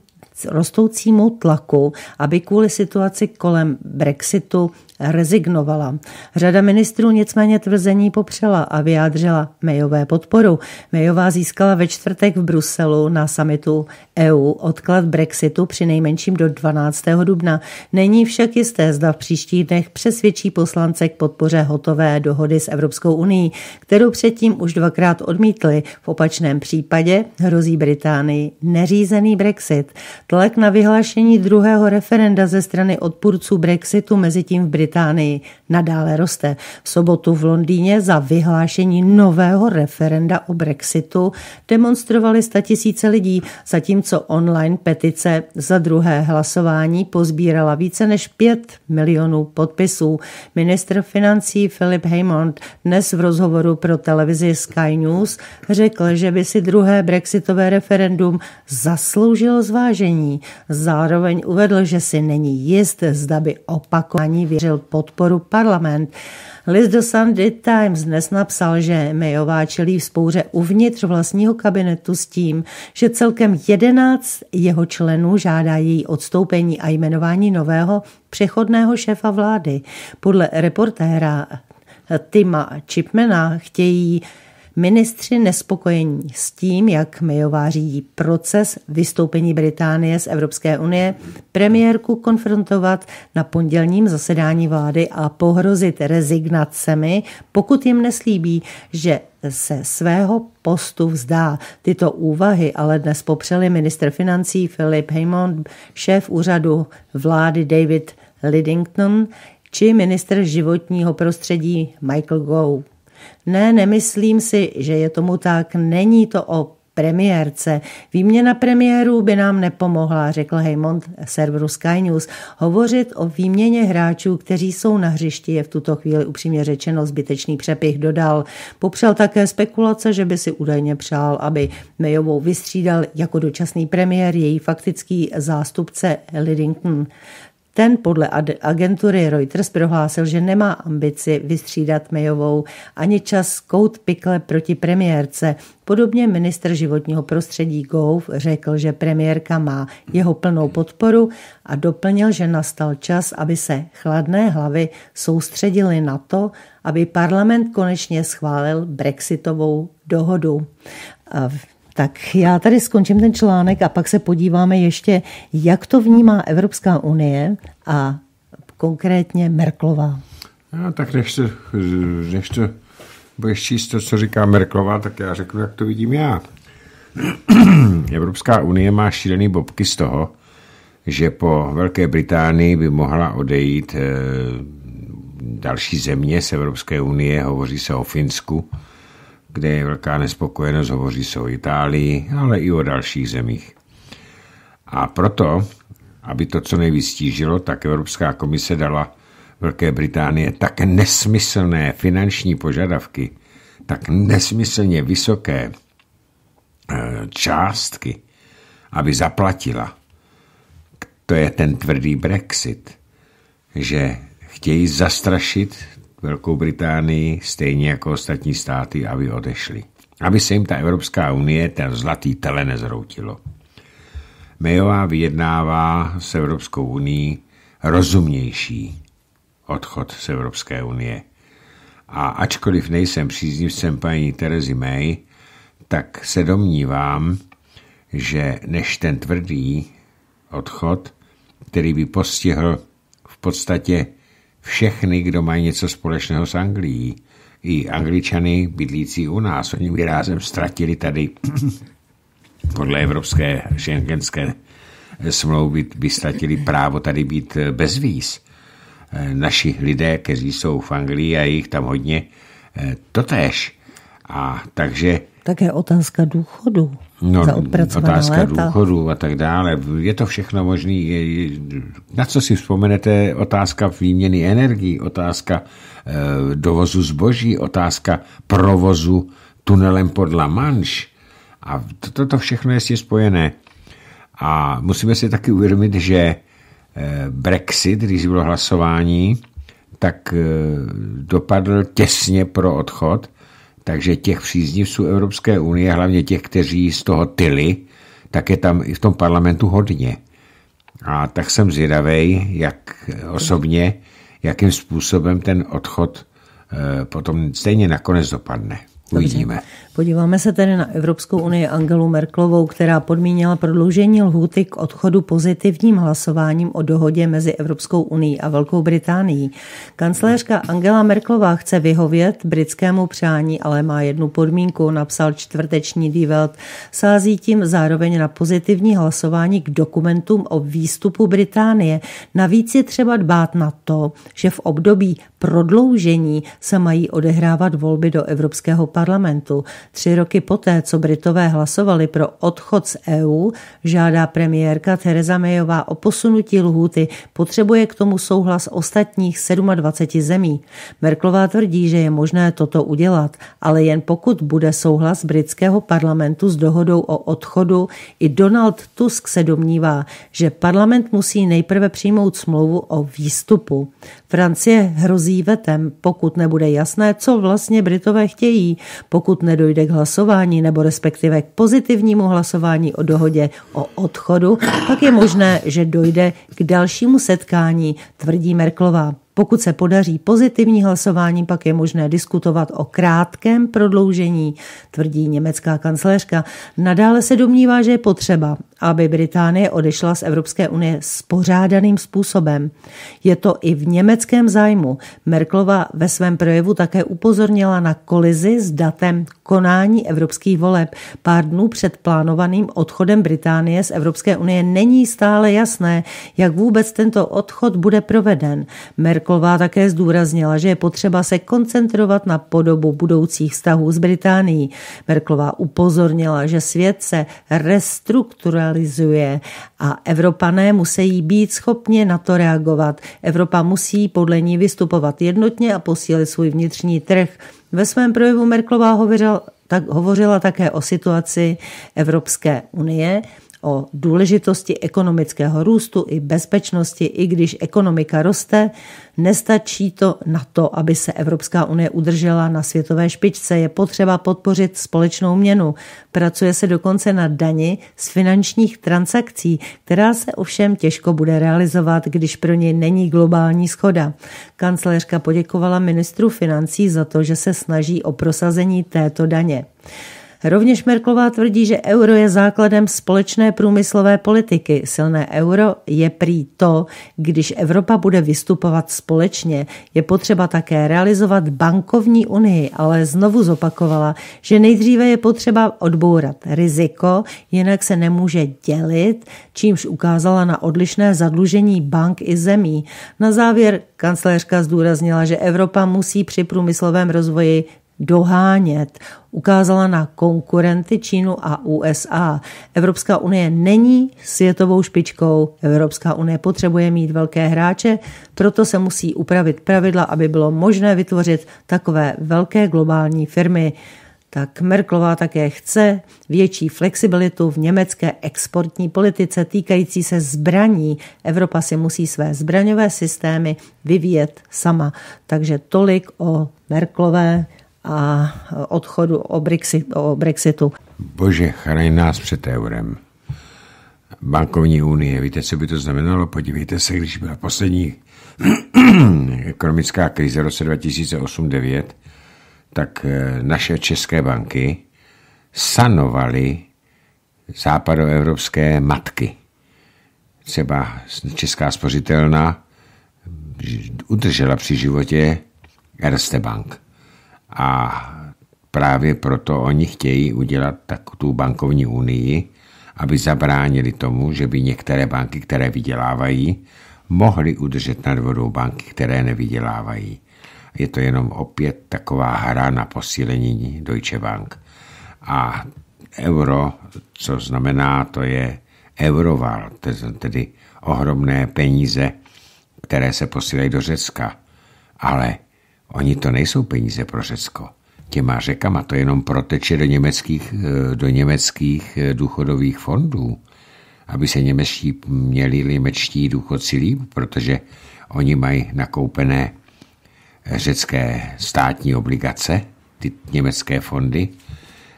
rostoucímu tlaku, aby kvůli situaci kolem Brexitu rezignovala. Řada ministrů nicméně tvrzení popřela a vyjádřila Mayové podporu. Mayová získala ve čtvrtek v Bruselu na samitu EU odklad Brexitu při nejmenším do 12. dubna. Není však jisté, zda v příštích dnech přesvědčí poslance k podpoře hotové dohody s Evropskou unii, kterou předtím už dvakrát odmítli. V opačném případě hrozí Británii neřízený Brexit. Tlak na vyhlášení druhého referenda ze strany odpůrců Brexitu mezi tím v Británii Británii nadále roste. V sobotu v Londýně za vyhlášení nového referenda o Brexitu demonstrovali tisíce lidí, zatímco online petice za druhé hlasování pozbírala více než 5 milionů podpisů. Ministr financí Philip Haymond dnes v rozhovoru pro televizi Sky News řekl, že by si druhé brexitové referendum zasloužilo zvážení. Zároveň uvedl, že si není jist, zda by opakování věřil podporu parlament. List do Sunday Times dnes napsal, že Mayová čelí vzpouře uvnitř vlastního kabinetu s tím, že celkem 11 jeho členů žádá její odstoupení a jmenování nového přechodného šéfa vlády. Podle reportéra Tima Chipmana chtějí Ministři nespokojení s tím, jak Mayová řídí proces vystoupení Británie z Evropské unie, premiérku konfrontovat na pondělním zasedání vlády a pohrozit rezignacemi, pokud jim neslíbí, že se svého postu vzdá. Tyto úvahy ale dnes popřeli minister financí Philip Haymond, šéf úřadu vlády David Lidington či minister životního prostředí Michael Gove. Ne, nemyslím si, že je tomu tak. Není to o premiérce. Výměna premiérů by nám nepomohla, řekl Heymond serveru Sky News. Hovořit o výměně hráčů, kteří jsou na hřišti, je v tuto chvíli upřímně řečeno zbytečný přepich, dodal. Popřel také spekulace, že by si údajně přál, aby Mayovou vystřídal jako dočasný premiér její faktický zástupce Lidington. Ten podle agentury Reuters prohlásil, že nemá ambici vystřídat Mayovou ani čas kout pikle proti premiérce. Podobně minister životního prostředí Gove řekl, že premiérka má jeho plnou podporu a doplnil, že nastal čas, aby se chladné hlavy soustředily na to, aby parlament konečně schválil brexitovou dohodu. Tak já tady skončím ten článek a pak se podíváme ještě, jak to vnímá Evropská unie a konkrétně Merklová. No, tak než to, než to budeš číst to, co říká Merklová, tak já řeknu, jak to vidím já. Evropská unie má šílený bobky z toho, že po Velké Británii by mohla odejít e, další země z Evropské unie, hovoří se o Finsku, kde je velká nespokojenost, hovoří se o Itálii, ale i o dalších zemích. A proto, aby to co nejvíc stížilo, tak Evropská komise dala Velké Británie tak nesmyslné finanční požadavky, tak nesmyslně vysoké eh, částky, aby zaplatila. To je ten tvrdý Brexit, že chtějí zastrašit Velkou Británii, stejně jako ostatní státy, aby odešli. Aby se jim ta Evropská unie, ten zlatý tele nezroutilo. Mayová vyjednává s Evropskou unii rozumnější odchod z Evropské unie. A ačkoliv nejsem příznivcem paní Terezy May, tak se domnívám, že než ten tvrdý odchod, který by postihl v podstatě všechny, kdo mají něco společného s Anglií. I angličany bydlící u nás. Oni by rázem ztratili tady podle evropské šengenské smlouvy by ztratili právo tady být bez víz. Eh, naši lidé, kteří jsou v Anglii a jich tam hodně, eh, totéž. A takže... Také otázka důchodu no, za otázka léta. důchodu a tak dále. Je to všechno možné. Na co si vzpomenete? Otázka výměny energií, otázka eh, dovozu zboží, otázka provozu tunelem pod La Manche. A toto to všechno je si spojené. A musíme si taky uvědomit, že eh, Brexit, když bylo hlasování, tak eh, dopadl těsně pro odchod takže těch příznivců Evropské unie, hlavně těch, kteří z toho tyli, tak je tam i v tom parlamentu hodně. A tak jsem zvědavý, jak osobně, jakým způsobem ten odchod eh, potom stejně nakonec dopadne. Uvidíme. Dobře. Podíváme se tedy na Evropskou unii Angelu Merklovou, která podmínila prodloužení lhůty k odchodu pozitivním hlasováním o dohodě mezi Evropskou unii a Velkou Británií. Kancléřka Angela Merklová chce vyhovět britskému přání, ale má jednu podmínku, napsal čtvrteční Die Welt. Sází tím zároveň na pozitivní hlasování k dokumentům o výstupu Británie. Navíc je třeba dbát na to, že v období prodloužení se mají odehrávat volby do Evropského parlamentu. Tři roky poté, co Britové hlasovali pro odchod z EU, žádá premiérka Theresa Mayová o posunutí lhůty, potřebuje k tomu souhlas ostatních 27 zemí. Merklová tvrdí, že je možné toto udělat, ale jen pokud bude souhlas britského parlamentu s dohodou o odchodu. I Donald Tusk se domnívá, že parlament musí nejprve přijmout smlouvu o výstupu. Francie hrozí vetem, pokud nebude jasné, co vlastně Britové chtějí, pokud nedojde k hlasování nebo respektive k pozitivnímu hlasování o dohodě o odchodu, pak je možné, že dojde k dalšímu setkání, tvrdí Merklová. Pokud se podaří pozitivní hlasování, pak je možné diskutovat o krátkém prodloužení, tvrdí německá kancléřka. Nadále se domnívá, že je potřeba, aby Británie odešla z Evropské unie spořádaným způsobem. Je to i v německém zájmu. Merklova ve svém projevu také upozornila na kolizi s datem konání evropských voleb. Pár dnů před plánovaným odchodem Británie z Evropské unie není stále jasné, jak vůbec tento odchod bude proveden. Merklová také zdůraznila, že je potřeba se koncentrovat na podobu budoucích vztahů s Británií. Merklová upozornila, že svět se restrukturalizuje a Evropané musí být schopni na to reagovat. Evropa musí podle ní vystupovat jednotně a posílit svůj vnitřní trh. Ve svém projevu Merklová hovořila, tak, hovořila také o situaci Evropské unie, o důležitosti ekonomického růstu i bezpečnosti, i když ekonomika roste, nestačí to na to, aby se Evropská unie udržela na světové špičce. Je potřeba podpořit společnou měnu. Pracuje se dokonce na dani z finančních transakcí, která se ovšem těžko bude realizovat, když pro něj není globální schoda. Kancléřka poděkovala ministru financí za to, že se snaží o prosazení této daně. Rovněž Merklová tvrdí, že euro je základem společné průmyslové politiky. Silné euro je prý to, když Evropa bude vystupovat společně, je potřeba také realizovat bankovní unii, ale znovu zopakovala, že nejdříve je potřeba odbourat riziko, jinak se nemůže dělit, čímž ukázala na odlišné zadlužení bank i zemí. Na závěr kancléřka zdůraznila, že Evropa musí při průmyslovém rozvoji dohánět. Ukázala na konkurenty Čínu a USA. Evropská unie není světovou špičkou. Evropská unie potřebuje mít velké hráče, proto se musí upravit pravidla, aby bylo možné vytvořit takové velké globální firmy. Tak Merklová také chce větší flexibilitu v německé exportní politice týkající se zbraní. Evropa si musí své zbraňové systémy vyvíjet sama. Takže tolik o Merklové a odchodu o, Brexit, o Brexitu. Bože, chraň nás před eurem. Bankovní unie, víte, co by to znamenalo? Podívejte se, když byla poslední ekonomická krize v roce 2008-2009, tak eh, naše české banky sanovaly západoevropské matky. Třeba Česká spořitelna udržela při životě Erste Bank. A právě proto oni chtějí udělat tak tu bankovní unii, aby zabránili tomu, že by některé banky, které vydělávají, mohly udržet nad vodou banky, které nevydělávají. Je to jenom opět taková hra na posílení Deutsche Bank. A euro, co znamená, to je euroval, tedy ohromné peníze, které se posílají do Řecka. Ale Oni to nejsou peníze pro Řecko. Těma řekama to jenom proteče do německých, eh, do německých eh, důchodových fondů, aby se němečtí měli němečtí důchodci líp, protože oni mají nakoupené řecké státní obligace, ty německé fondy.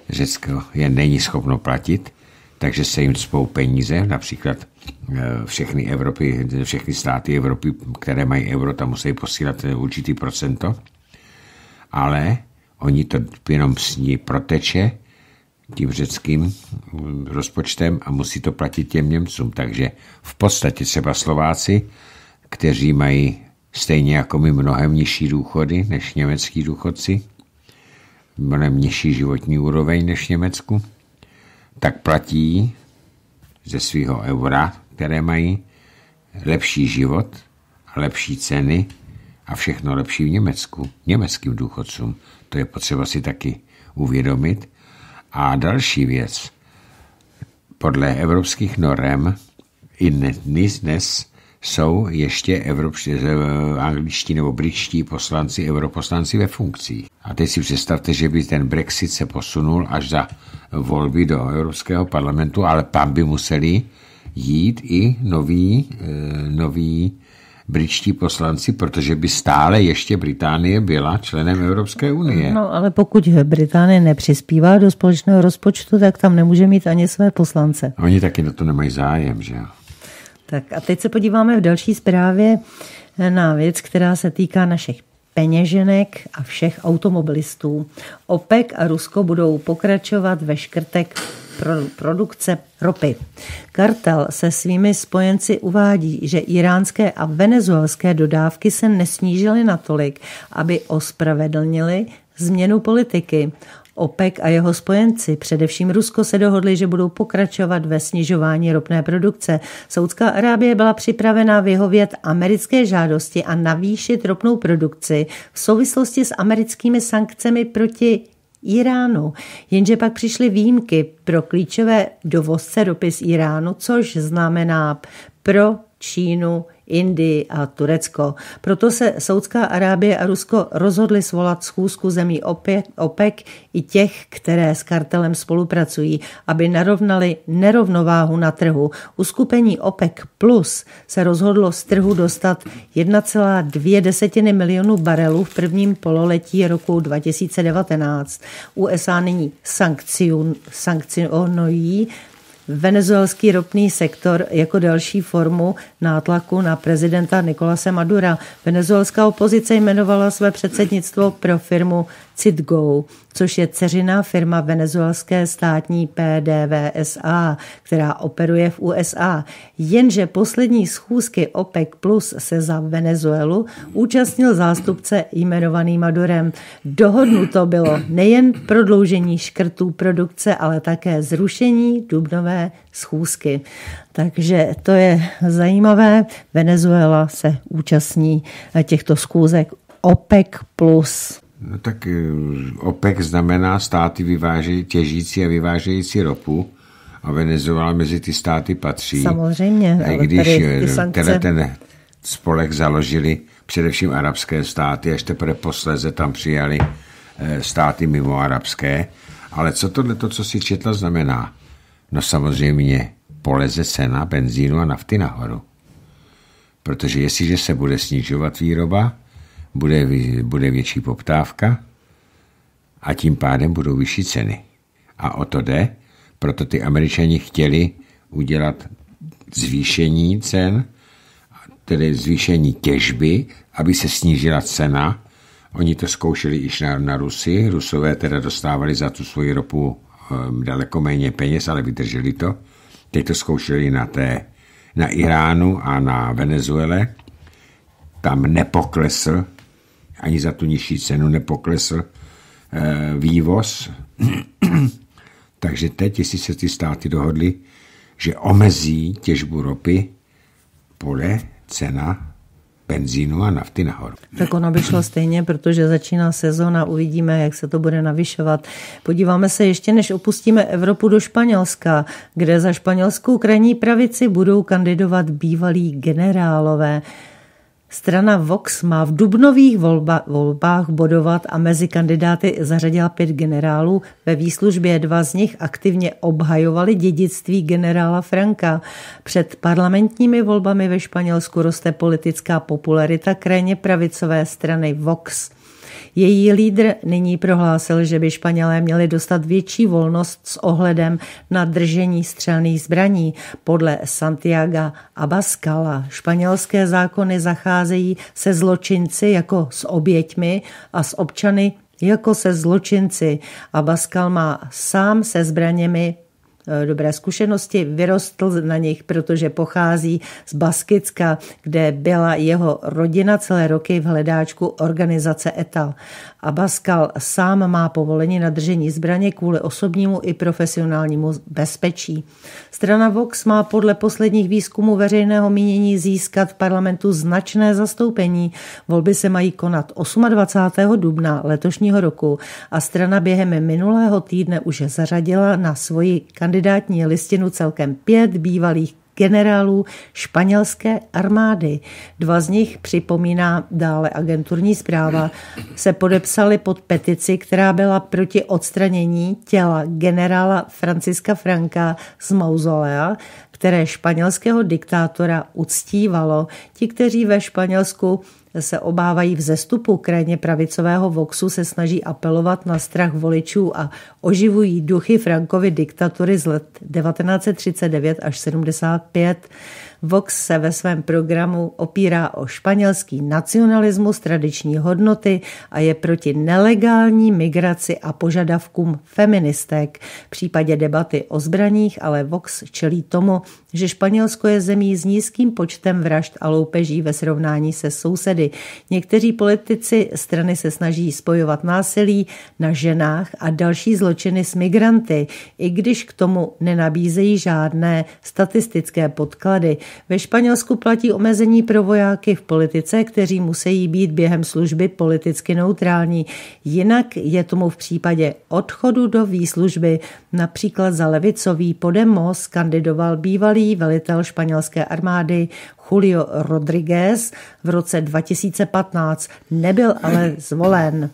Řecko je není schopno platit, takže se jim spou peníze, například eh, všechny, Evropy, všechny státy Evropy, které mají euro, tam musí posílat určitý procento, ale Oni to jenom sní proteče tím řeckým rozpočtem a musí to platit těm Němcům. Takže v podstatě třeba Slováci, kteří mají stejně jako my mnohem nižší důchody než německý důchodci, mnohem nižší životní úroveň než Německu, tak platí ze svého eura, které mají, lepší život lepší ceny a všechno lepší v Německu, německým důchodcům. To je potřeba si taky uvědomit. A další věc. Podle evropských norem i dnes jsou ještě evropští, eh, angličtí nebo britští poslanci, europoslanci ve funkcích. A teď si představte, že by ten Brexit se posunul až za volby do Evropského parlamentu, ale tam by museli jít i noví, eh, noví britští poslanci, protože by stále ještě Británie byla členem Evropské unie. No, ale pokud Británie nepřispívá do společného rozpočtu, tak tam nemůže mít ani své poslance. Oni taky na to nemají zájem, že jo? Tak a teď se podíváme v další zprávě na věc, která se týká našich peněženek a všech automobilistů. OPEC a Rusko budou pokračovat ve škrtek produkce ropy. Kartel se svými spojenci uvádí, že iránské a venezuelské dodávky se nesnížily natolik, aby ospravedlnili změnu politiky. OPEC a jeho spojenci, především Rusko, se dohodli, že budou pokračovat ve snižování ropné produkce. Saudská Arábie byla připravena vyhovět americké žádosti a navýšit ropnou produkci v souvislosti s americkými sankcemi proti Iránu. Jenže pak přišly výjimky pro klíčové dovozce ropy z Iránu, což znamená pro Čínu, Indii a Turecko. Proto se Saudská Arábie a Rusko rozhodli svolat schůzku zemí OPEC, i těch, které s kartelem spolupracují, aby narovnali nerovnováhu na trhu. Uskupení OPEC Plus se rozhodlo z trhu dostat 1,2 desetiny milionu barelů v prvním pololetí roku 2019. USA nyní sankcionují venezuelský ropný sektor jako další formu nátlaku na prezidenta Nikolase Madura. Venezuelská opozice jmenovala své předsednictvo pro firmu Citgo, což je ceřiná firma venezuelské státní PDVSA, která operuje v USA. Jenže poslední schůzky OPEC Plus se za Venezuelu účastnil zástupce jmenovaný Madurem. Dohodnuto bylo nejen prodloužení škrtů produkce, ale také zrušení dubnové schůzky. Takže to je zajímavé. Venezuela se účastní těchto schůzek OPEC+. Plus. No tak eh, OPEC znamená státy vyvážejí, těžící a vyvážející ropu a Venezuela mezi ty státy patří. Samozřejmě. A i když eh, sankce... ten spolek založili především arabské státy, až teprve posléze tam přijali eh, státy mimo arabské. Ale co tohle, to, co si četla, znamená? No samozřejmě poleze cena benzínu a nafty nahoru. Protože jestliže se bude snižovat výroba, bude, bude větší poptávka a tím pádem budou vyšší ceny. A o to jde, proto ty američani chtěli udělat zvýšení cen, tedy zvýšení těžby, aby se snížila cena. Oni to zkoušeli již na, na Rusy. Rusové teda dostávali za tu svoji ropu um, daleko méně peněz, ale vydrželi to. Teď to zkoušeli na, té, na Iránu a na Venezuele. Tam nepoklesl ani za tu nižší cenu nepoklesl eh, vývoz. Takže teď, jestli se ty státy dohodly, že omezí těžbu ropy, pole cena benzínu a nafty nahoru. Tak ono by šlo stejně, protože začíná sezóna, uvidíme, jak se to bude navyšovat. Podíváme se ještě, než opustíme Evropu do Španělska, kde za španělskou krajní pravici budou kandidovat bývalí generálové. Strana Vox má v dubnových volba, volbách bodovat a mezi kandidáty zařadila pět generálů. Ve výslužbě dva z nich aktivně obhajovali dědictví generála Franka. Před parlamentními volbami ve Španělsku roste politická popularita krajně pravicové strany Vox. Její lídr nyní prohlásil, že by Španělé měli dostat větší volnost s ohledem na držení střelných zbraní. Podle Santiago Abascala španělské zákony zacházejí se zločinci jako s oběťmi a s občany jako se zločinci a Baskal má sám se zbraněmi dobré zkušenosti, vyrostl na nich, protože pochází z Baskicka, kde byla jeho rodina celé roky v hledáčku organizace ETA. A Baskal sám má povolení na držení zbraně kvůli osobnímu i profesionálnímu bezpečí. Strana Vox má podle posledních výzkumů veřejného mínění získat v parlamentu značné zastoupení. Volby se mají konat 28. dubna letošního roku a strana během minulého týdne už zařadila na svoji kandidátku kandidátní listinu celkem pět bývalých generálů španělské armády. Dva z nich, připomíná dále agenturní zpráva, se podepsali pod petici, která byla proti odstranění těla generála Franciska Franka z mauzolea, které španělského diktátora uctívalo. Ti, kteří ve Španělsku se obávají vzestupu krajně pravicového Voxu, se snaží apelovat na strach voličů a oživují duchy Frankovy diktatury z let 1939 až 75. Vox se ve svém programu opírá o španělský nacionalismus, tradiční hodnoty a je proti nelegální migraci a požadavkům feministek. V případě debaty o zbraních ale Vox čelí tomu, že Španělsko je zemí s nízkým počtem vražd a loupeží ve srovnání se sousedy. Někteří politici strany se snaží spojovat násilí na ženách a další zločiny s migranty, i když k tomu nenabízejí žádné statistické podklady. Ve Španělsku platí omezení pro vojáky v politice, kteří musí být během služby politicky neutrální. Jinak je tomu v případě odchodu do výslužby. Například za levicový Podemos kandidoval bývalý velitel španělské armády Julio Rodriguez v roce 2015. Nebyl ale zvolen.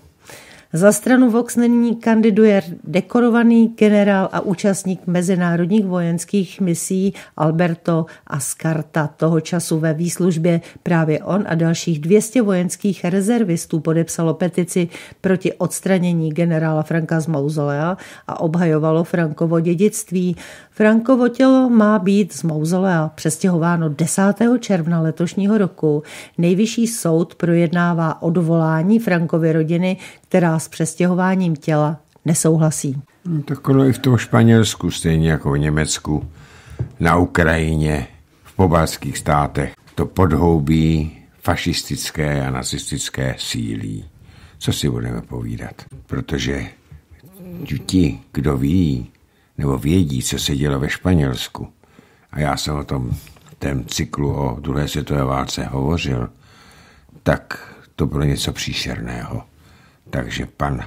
Za stranu Vox nyní kandiduje dekorovaný generál a účastník mezinárodních vojenských misí Alberto Ascarta. Toho času ve výslužbě právě on a dalších 200 vojenských rezervistů podepsalo petici proti odstranění generála Franka z Mauzolea a obhajovalo Frankovo dědictví. Frankovo tělo má být z Mauzolea přestěhováno 10. června letošního roku. Nejvyšší soud projednává odvolání Frankovy rodiny, která s přestěhováním těla nesouhlasí. No, tak ono i v tom Španělsku, stejně jako v Německu, na Ukrajině, v pobalských státech, to podhoubí fašistické a nacistické síly. Co si budeme povídat? Protože ti, kdo ví, nebo vědí, co se dělo ve Španělsku, a já jsem o tom tém cyklu o druhé světové válce hovořil, tak to bylo něco příšerného. Takže pan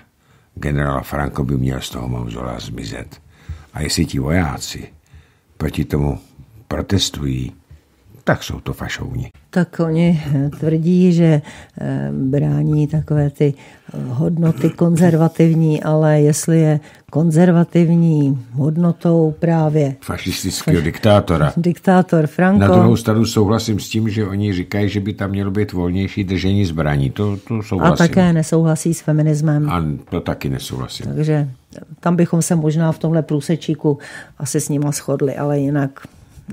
generál Franco by měl z toho mauzolea zmizet. A jestli ti vojáci proti tomu protestují, tak jsou to fašouni. Tak oni tvrdí, že eh, brání takové ty eh, hodnoty konzervativní, ale jestli je konzervativní hodnotou právě fašistického diktátora. Diktátor Franco. Na druhou stranu souhlasím s tím, že oni říkají, že by tam mělo být volnější držení zbraní. To, to souhlasím. A také nesouhlasí s feminismem. A to taky nesouhlasím. Takže tam bychom se možná v tomhle průsečíku asi s nima shodli, ale jinak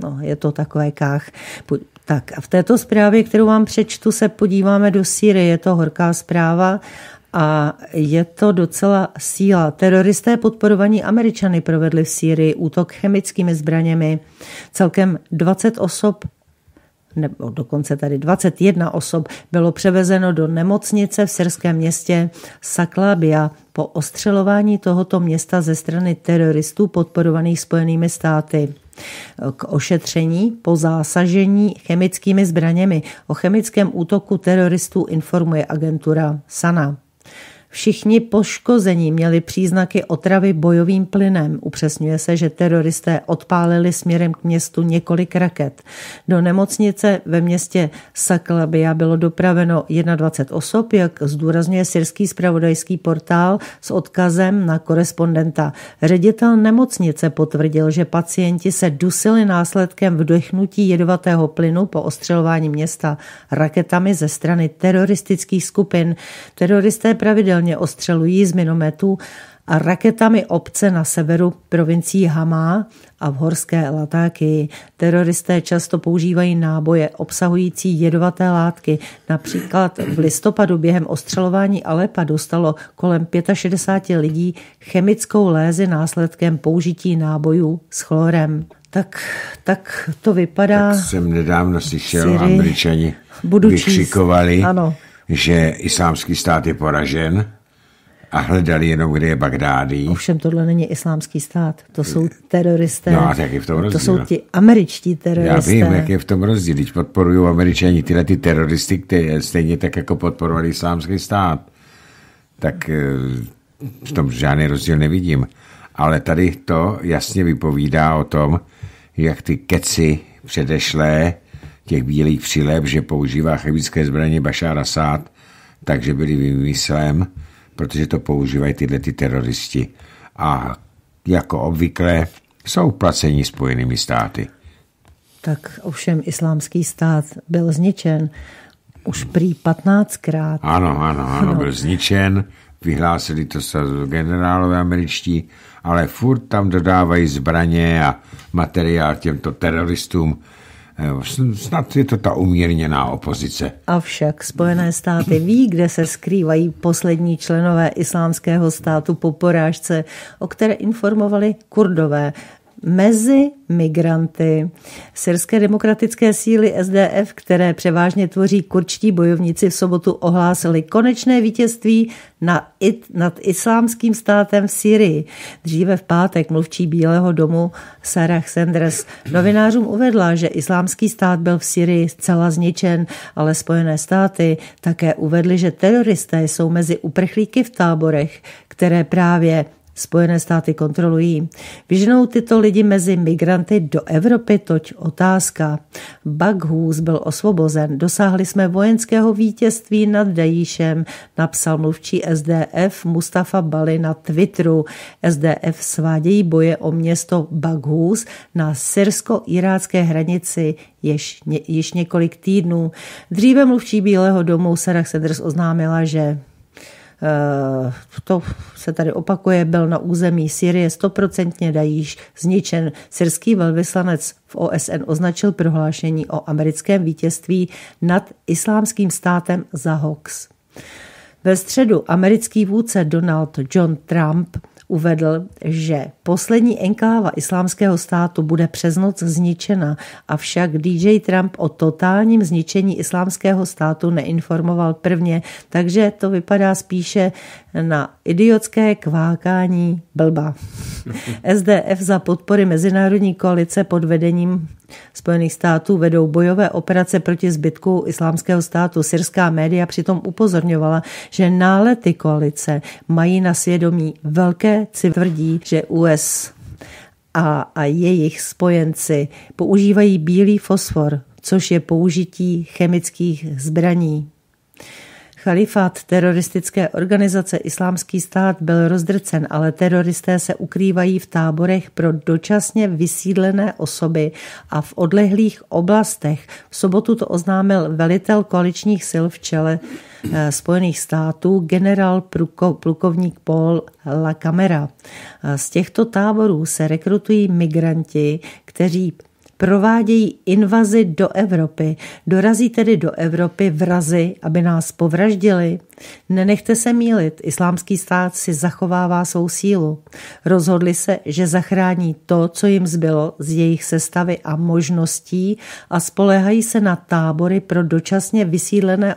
no, je to takové kách. Tak a v této zprávě, kterou vám přečtu, se podíváme do Sýrie. Je to horká zpráva a je to docela síla. Teroristé podporovaní Američany provedli v Sýrii útok chemickými zbraněmi. Celkem 20 osob nebo dokonce tady 21 osob bylo převezeno do nemocnice v syrském městě Saklabia po ostřelování tohoto města ze strany teroristů podporovaných Spojenými státy k ošetření po zásažení chemickými zbraněmi. O chemickém útoku teroristů informuje agentura SANA. Všichni poškození měli příznaky otravy bojovým plynem. Upřesňuje se, že teroristé odpálili směrem k městu několik raket. Do nemocnice ve městě Saklabia bylo dopraveno 21 osob, jak zdůrazňuje syrský spravodajský portál s odkazem na korespondenta. Ředitel nemocnice potvrdil, že pacienti se dusili následkem vdechnutí jedovatého plynu po ostřelování města raketami ze strany teroristických skupin. Teroristé pravidelně pravidelně ostřelují z minometů a raketami obce na severu provincií Hama a v horské Latáky. Teroristé často používají náboje obsahující jedovaté látky. Například v listopadu během ostřelování Alepa dostalo kolem 65 lidí chemickou lézi následkem použití nábojů s chlorem. Tak, tak to vypadá. Tak jsem nedávno slyšel, Syrii. američani Budu vykřikovali, číst. Ano. Že islámský stát je poražen a hledali jenom, kde je Bagdády. Ovšem tohle není islámský stát, to jsou teroristé. No a tak je v tom rozdíl. To jsou ti američtí teroristé. Já vím, jak je v tom rozdíl, když podporují američani tyhle ty teroristy, které stejně tak jako podporovali islámský stát. Tak eh, v tom žádný rozdíl nevidím. Ale tady to jasně vypovídá o tom, jak ty keci předešlé těch bílých přilep, že používá chemické zbraně Bashar Assad, takže byli vymyslem, protože to používají tyhle ty teroristi. A jako obvykle jsou placení spojenými státy. Tak ovšem islámský stát byl zničen už prý 15krát. Ano, ano, ano, byl zničen, vyhlásili to generálové američtí, ale furt tam dodávají zbraně a materiál těmto teroristům, snad je to ta umírněná opozice. Avšak Spojené státy ví, kde se skrývají poslední členové islámského státu po porážce, o které informovali kurdové mezi migranty. Syrské demokratické síly SDF, které převážně tvoří kurčtí bojovníci, v sobotu ohlásili konečné vítězství na it, nad islámským státem v Syrii. Dříve v pátek mluvčí Bílého domu Sarah Sanders novinářům uvedla, že islámský stát byl v Syrii zcela zničen, ale Spojené státy také uvedly, že teroristé jsou mezi uprchlíky v táborech, které právě Spojené státy kontrolují. Vyženou tyto lidi mezi migranty do Evropy, toť otázka. Baghus byl osvobozen. Dosáhli jsme vojenského vítězství nad Dajíšem, napsal mluvčí SDF Mustafa Bali na Twitteru. SDF svádějí boje o město Baghus na syrsko-irácké hranici již, již několik týdnů. Dříve mluvčí Bílého domu Sarah Sanders oznámila, že to se tady opakuje, byl na území Syrie stoprocentně dajíž zničen. Syrský velvyslanec v OSN označil prohlášení o americkém vítězství nad islámským státem za hoax. Ve středu americký vůdce Donald John Trump uvedl, že poslední enkláva islámského státu bude přes noc zničena, avšak DJ Trump o totálním zničení islámského státu neinformoval prvně, takže to vypadá spíše na idiotské kvákání blba. SDF za podpory mezinárodní koalice pod vedením Spojených států vedou bojové operace proti zbytku islámského státu. Syrská média přitom upozorňovala, že nálety koalice mají na svědomí velké tvrdí, že US a, a jejich spojenci používají bílý fosfor, což je použití chemických zbraní. Chalifát teroristické organizace Islámský stát byl rozdrcen, ale teroristé se ukrývají v táborech pro dočasně vysídlené osoby a v odlehlých oblastech. V sobotu to oznámil velitel koaličních sil v čele eh, Spojených států generál plukovník Paul La Camera. Z těchto táborů se rekrutují migranti, kteří provádějí invazi do Evropy. Dorazí tedy do Evropy vrazy, aby nás povraždili. Nenechte se mílit, islámský stát si zachovává svou sílu. Rozhodli se, že zachrání to, co jim zbylo z jejich sestavy a možností a spolehají se na tábory pro dočasně vysídlené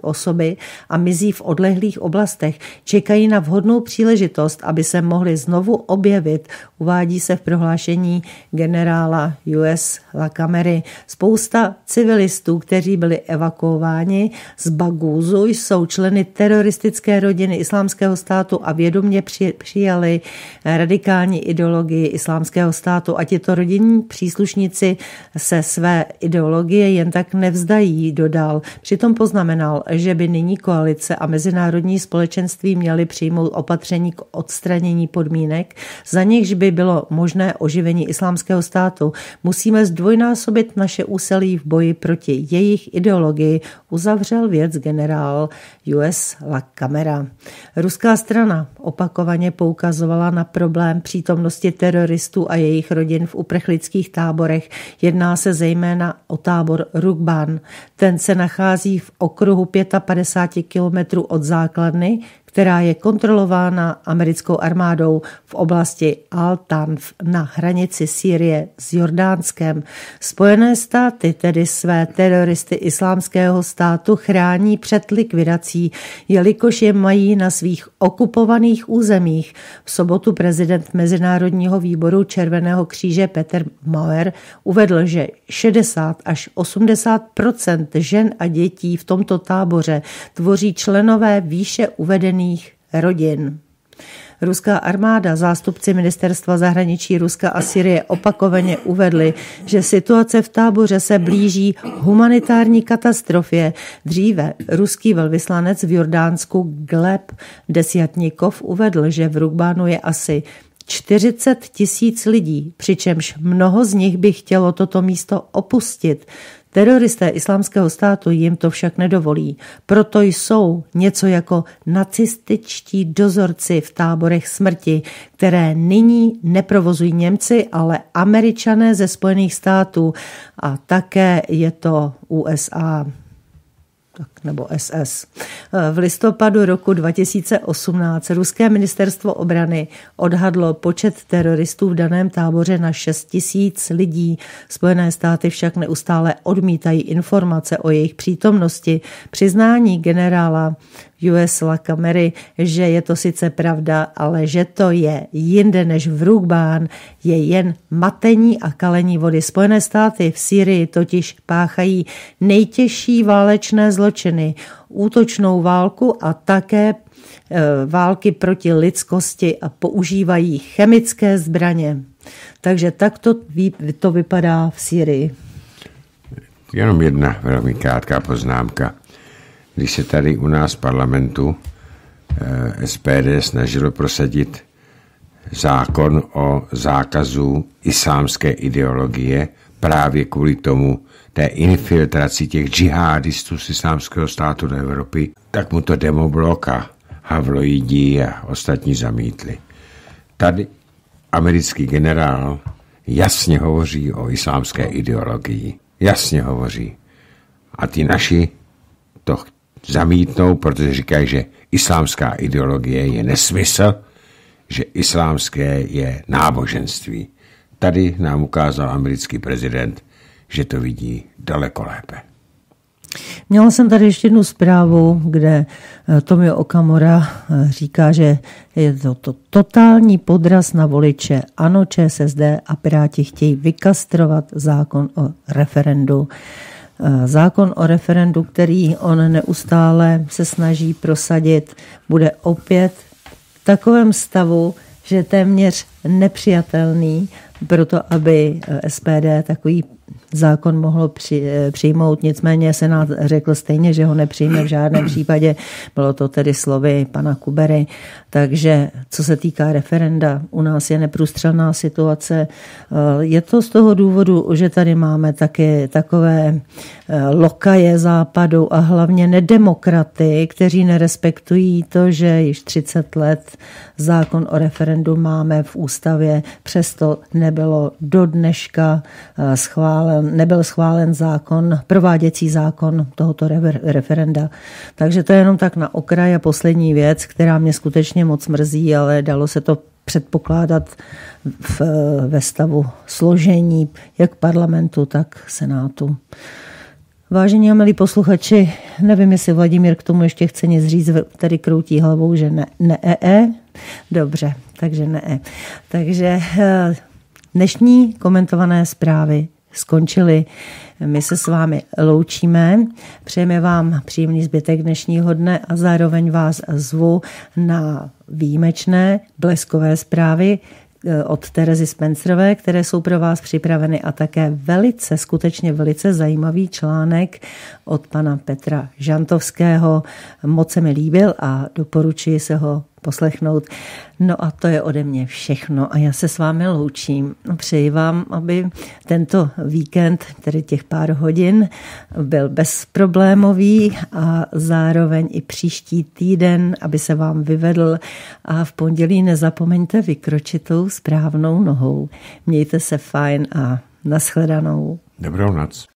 osoby a mizí v odlehlých oblastech. Čekají na vhodnou příležitost, aby se mohli znovu objevit, uvádí se v prohlášení generála US La Camery. Spousta civilistů, kteří byli evakuováni z Bagúzu, jsou členy teroristické rodiny islámského státu a vědomě přijali radikální ideologii islámského státu a tito rodinní příslušníci se své ideologie jen tak nevzdají, dodal. Přitom poznamenal, že by nyní koalice a mezinárodní společenství měly přijmout opatření k odstranění podmínek, za nichž by bylo možné oživení islámského státu. Musíme zdvojnásobit naše úsilí v boji proti jejich ideologii, uzavřel věc generál US La Camera. Ruská strana opakovaně poukazovala na problém přítomnosti teroristů a jejich rodin v uprchlických táborech. Jedná se zejména o tábor Rugban. Ten se nachází v okruhu 55 kilometrů od základny, která je kontrolována americkou armádou v oblasti Al-Tanf na hranici Sýrie s Jordánskem. Spojené státy tedy své teroristy islámského státu chrání před likvidací, jelikož je mají na svých okupovaných územích. V sobotu prezident Mezinárodního výboru Červeného kříže Peter Mauer uvedl, že 60 až 80% žen a dětí v tomto táboře tvoří členové výše uvedených rodinných rodin. Ruská armáda, zástupci ministerstva zahraničí Ruska a Syrie opakovaně uvedli, že situace v táboře se blíží humanitární katastrofě. Dříve ruský velvyslanec v Jordánsku Gleb Desjatnikov uvedl, že v Rugbánu je asi 40 tisíc lidí, přičemž mnoho z nich by chtělo toto místo opustit. Teroristé islámského státu jim to však nedovolí. Proto jsou něco jako nacističtí dozorci v táborech smrti, které nyní neprovozují Němci, ale američané ze Spojených států a také je to USA tak, nebo SS. V listopadu roku 2018 ruské ministerstvo obrany odhadlo počet teroristů v daném táboře na 6 tisíc lidí. Spojené státy však neustále odmítají informace o jejich přítomnosti. Přiznání generála US La Camery, že je to sice pravda, ale že to je jinde než v Rugbán, je jen matení a kalení vody. Spojené státy v Sýrii totiž páchají nejtěžší válečné zločiny, útočnou válku a také e, války proti lidskosti a používají chemické zbraně. Takže takto to vypadá v Syrii. Jenom jedna velmi krátká poznámka když se tady u nás v parlamentu eh, SPD snažilo prosadit zákon o zákazu islámské ideologie právě kvůli tomu, té infiltraci těch džihadistů z islámského státu do Evropy, tak mu to demoblok a Havloidí a ostatní zamítli. Tady americký generál jasně hovoří o islámské ideologii. Jasně hovoří. A ty naši to zamítnou, protože říkají, že islámská ideologie je nesmysl, že islámské je náboženství. Tady nám ukázal americký prezident, že to vidí daleko lépe. Měla jsem tady ještě jednu zprávu, kde eh, Tomio Okamora eh, říká, že je to, to totální podraz na voliče. Ano, ČSSD a Piráti chtějí vykastrovat zákon o referendu. Eh, zákon o referendu, který on neustále se snaží prosadit, bude opět v takovém stavu, že téměř nepřijatelný, proto aby SPD takový zákon mohl při, eh, přijmout. Nicméně Senát řekl stejně, že ho nepřijme v žádném případě. Bylo to tedy slovy pana Kubery. Takže co se týká referenda, u nás je neprůstřelná situace. Eh, je to z toho důvodu, že tady máme taky takové eh, lokaje západu a hlavně nedemokraty, kteří nerespektují to, že již 30 let zákon o referendu máme v ústavě, přesto nebylo do dneška schválen, nebyl schválen zákon, prováděcí zákon tohoto referenda. Takže to je jenom tak na okraj a poslední věc, která mě skutečně moc mrzí, ale dalo se to předpokládat v, ve stavu složení jak parlamentu, tak senátu. Vážení a milí posluchači, nevím, jestli Vladimír k tomu ještě chce nic říct, tady kroutí hlavou, že ne, ne, e, e. Dobře, takže ne. E. Takže eh, dnešní komentované zprávy skončily. My se s vámi loučíme, přejeme vám příjemný zbytek dnešního dne a zároveň vás zvu na výjimečné bleskové zprávy eh, od Terezy Spencerové, které jsou pro vás připraveny a také velice, skutečně velice zajímavý článek od pana Petra Žantovského. Moc se mi líbil a doporučuji se ho poslechnout. No a to je ode mě všechno a já se s vámi loučím. Přeji vám, aby tento víkend, tedy těch pár hodin, byl bezproblémový a zároveň i příští týden, aby se vám vyvedl a v pondělí nezapomeňte vykročit tou správnou nohou. Mějte se fajn a nashledanou. Dobrou noc.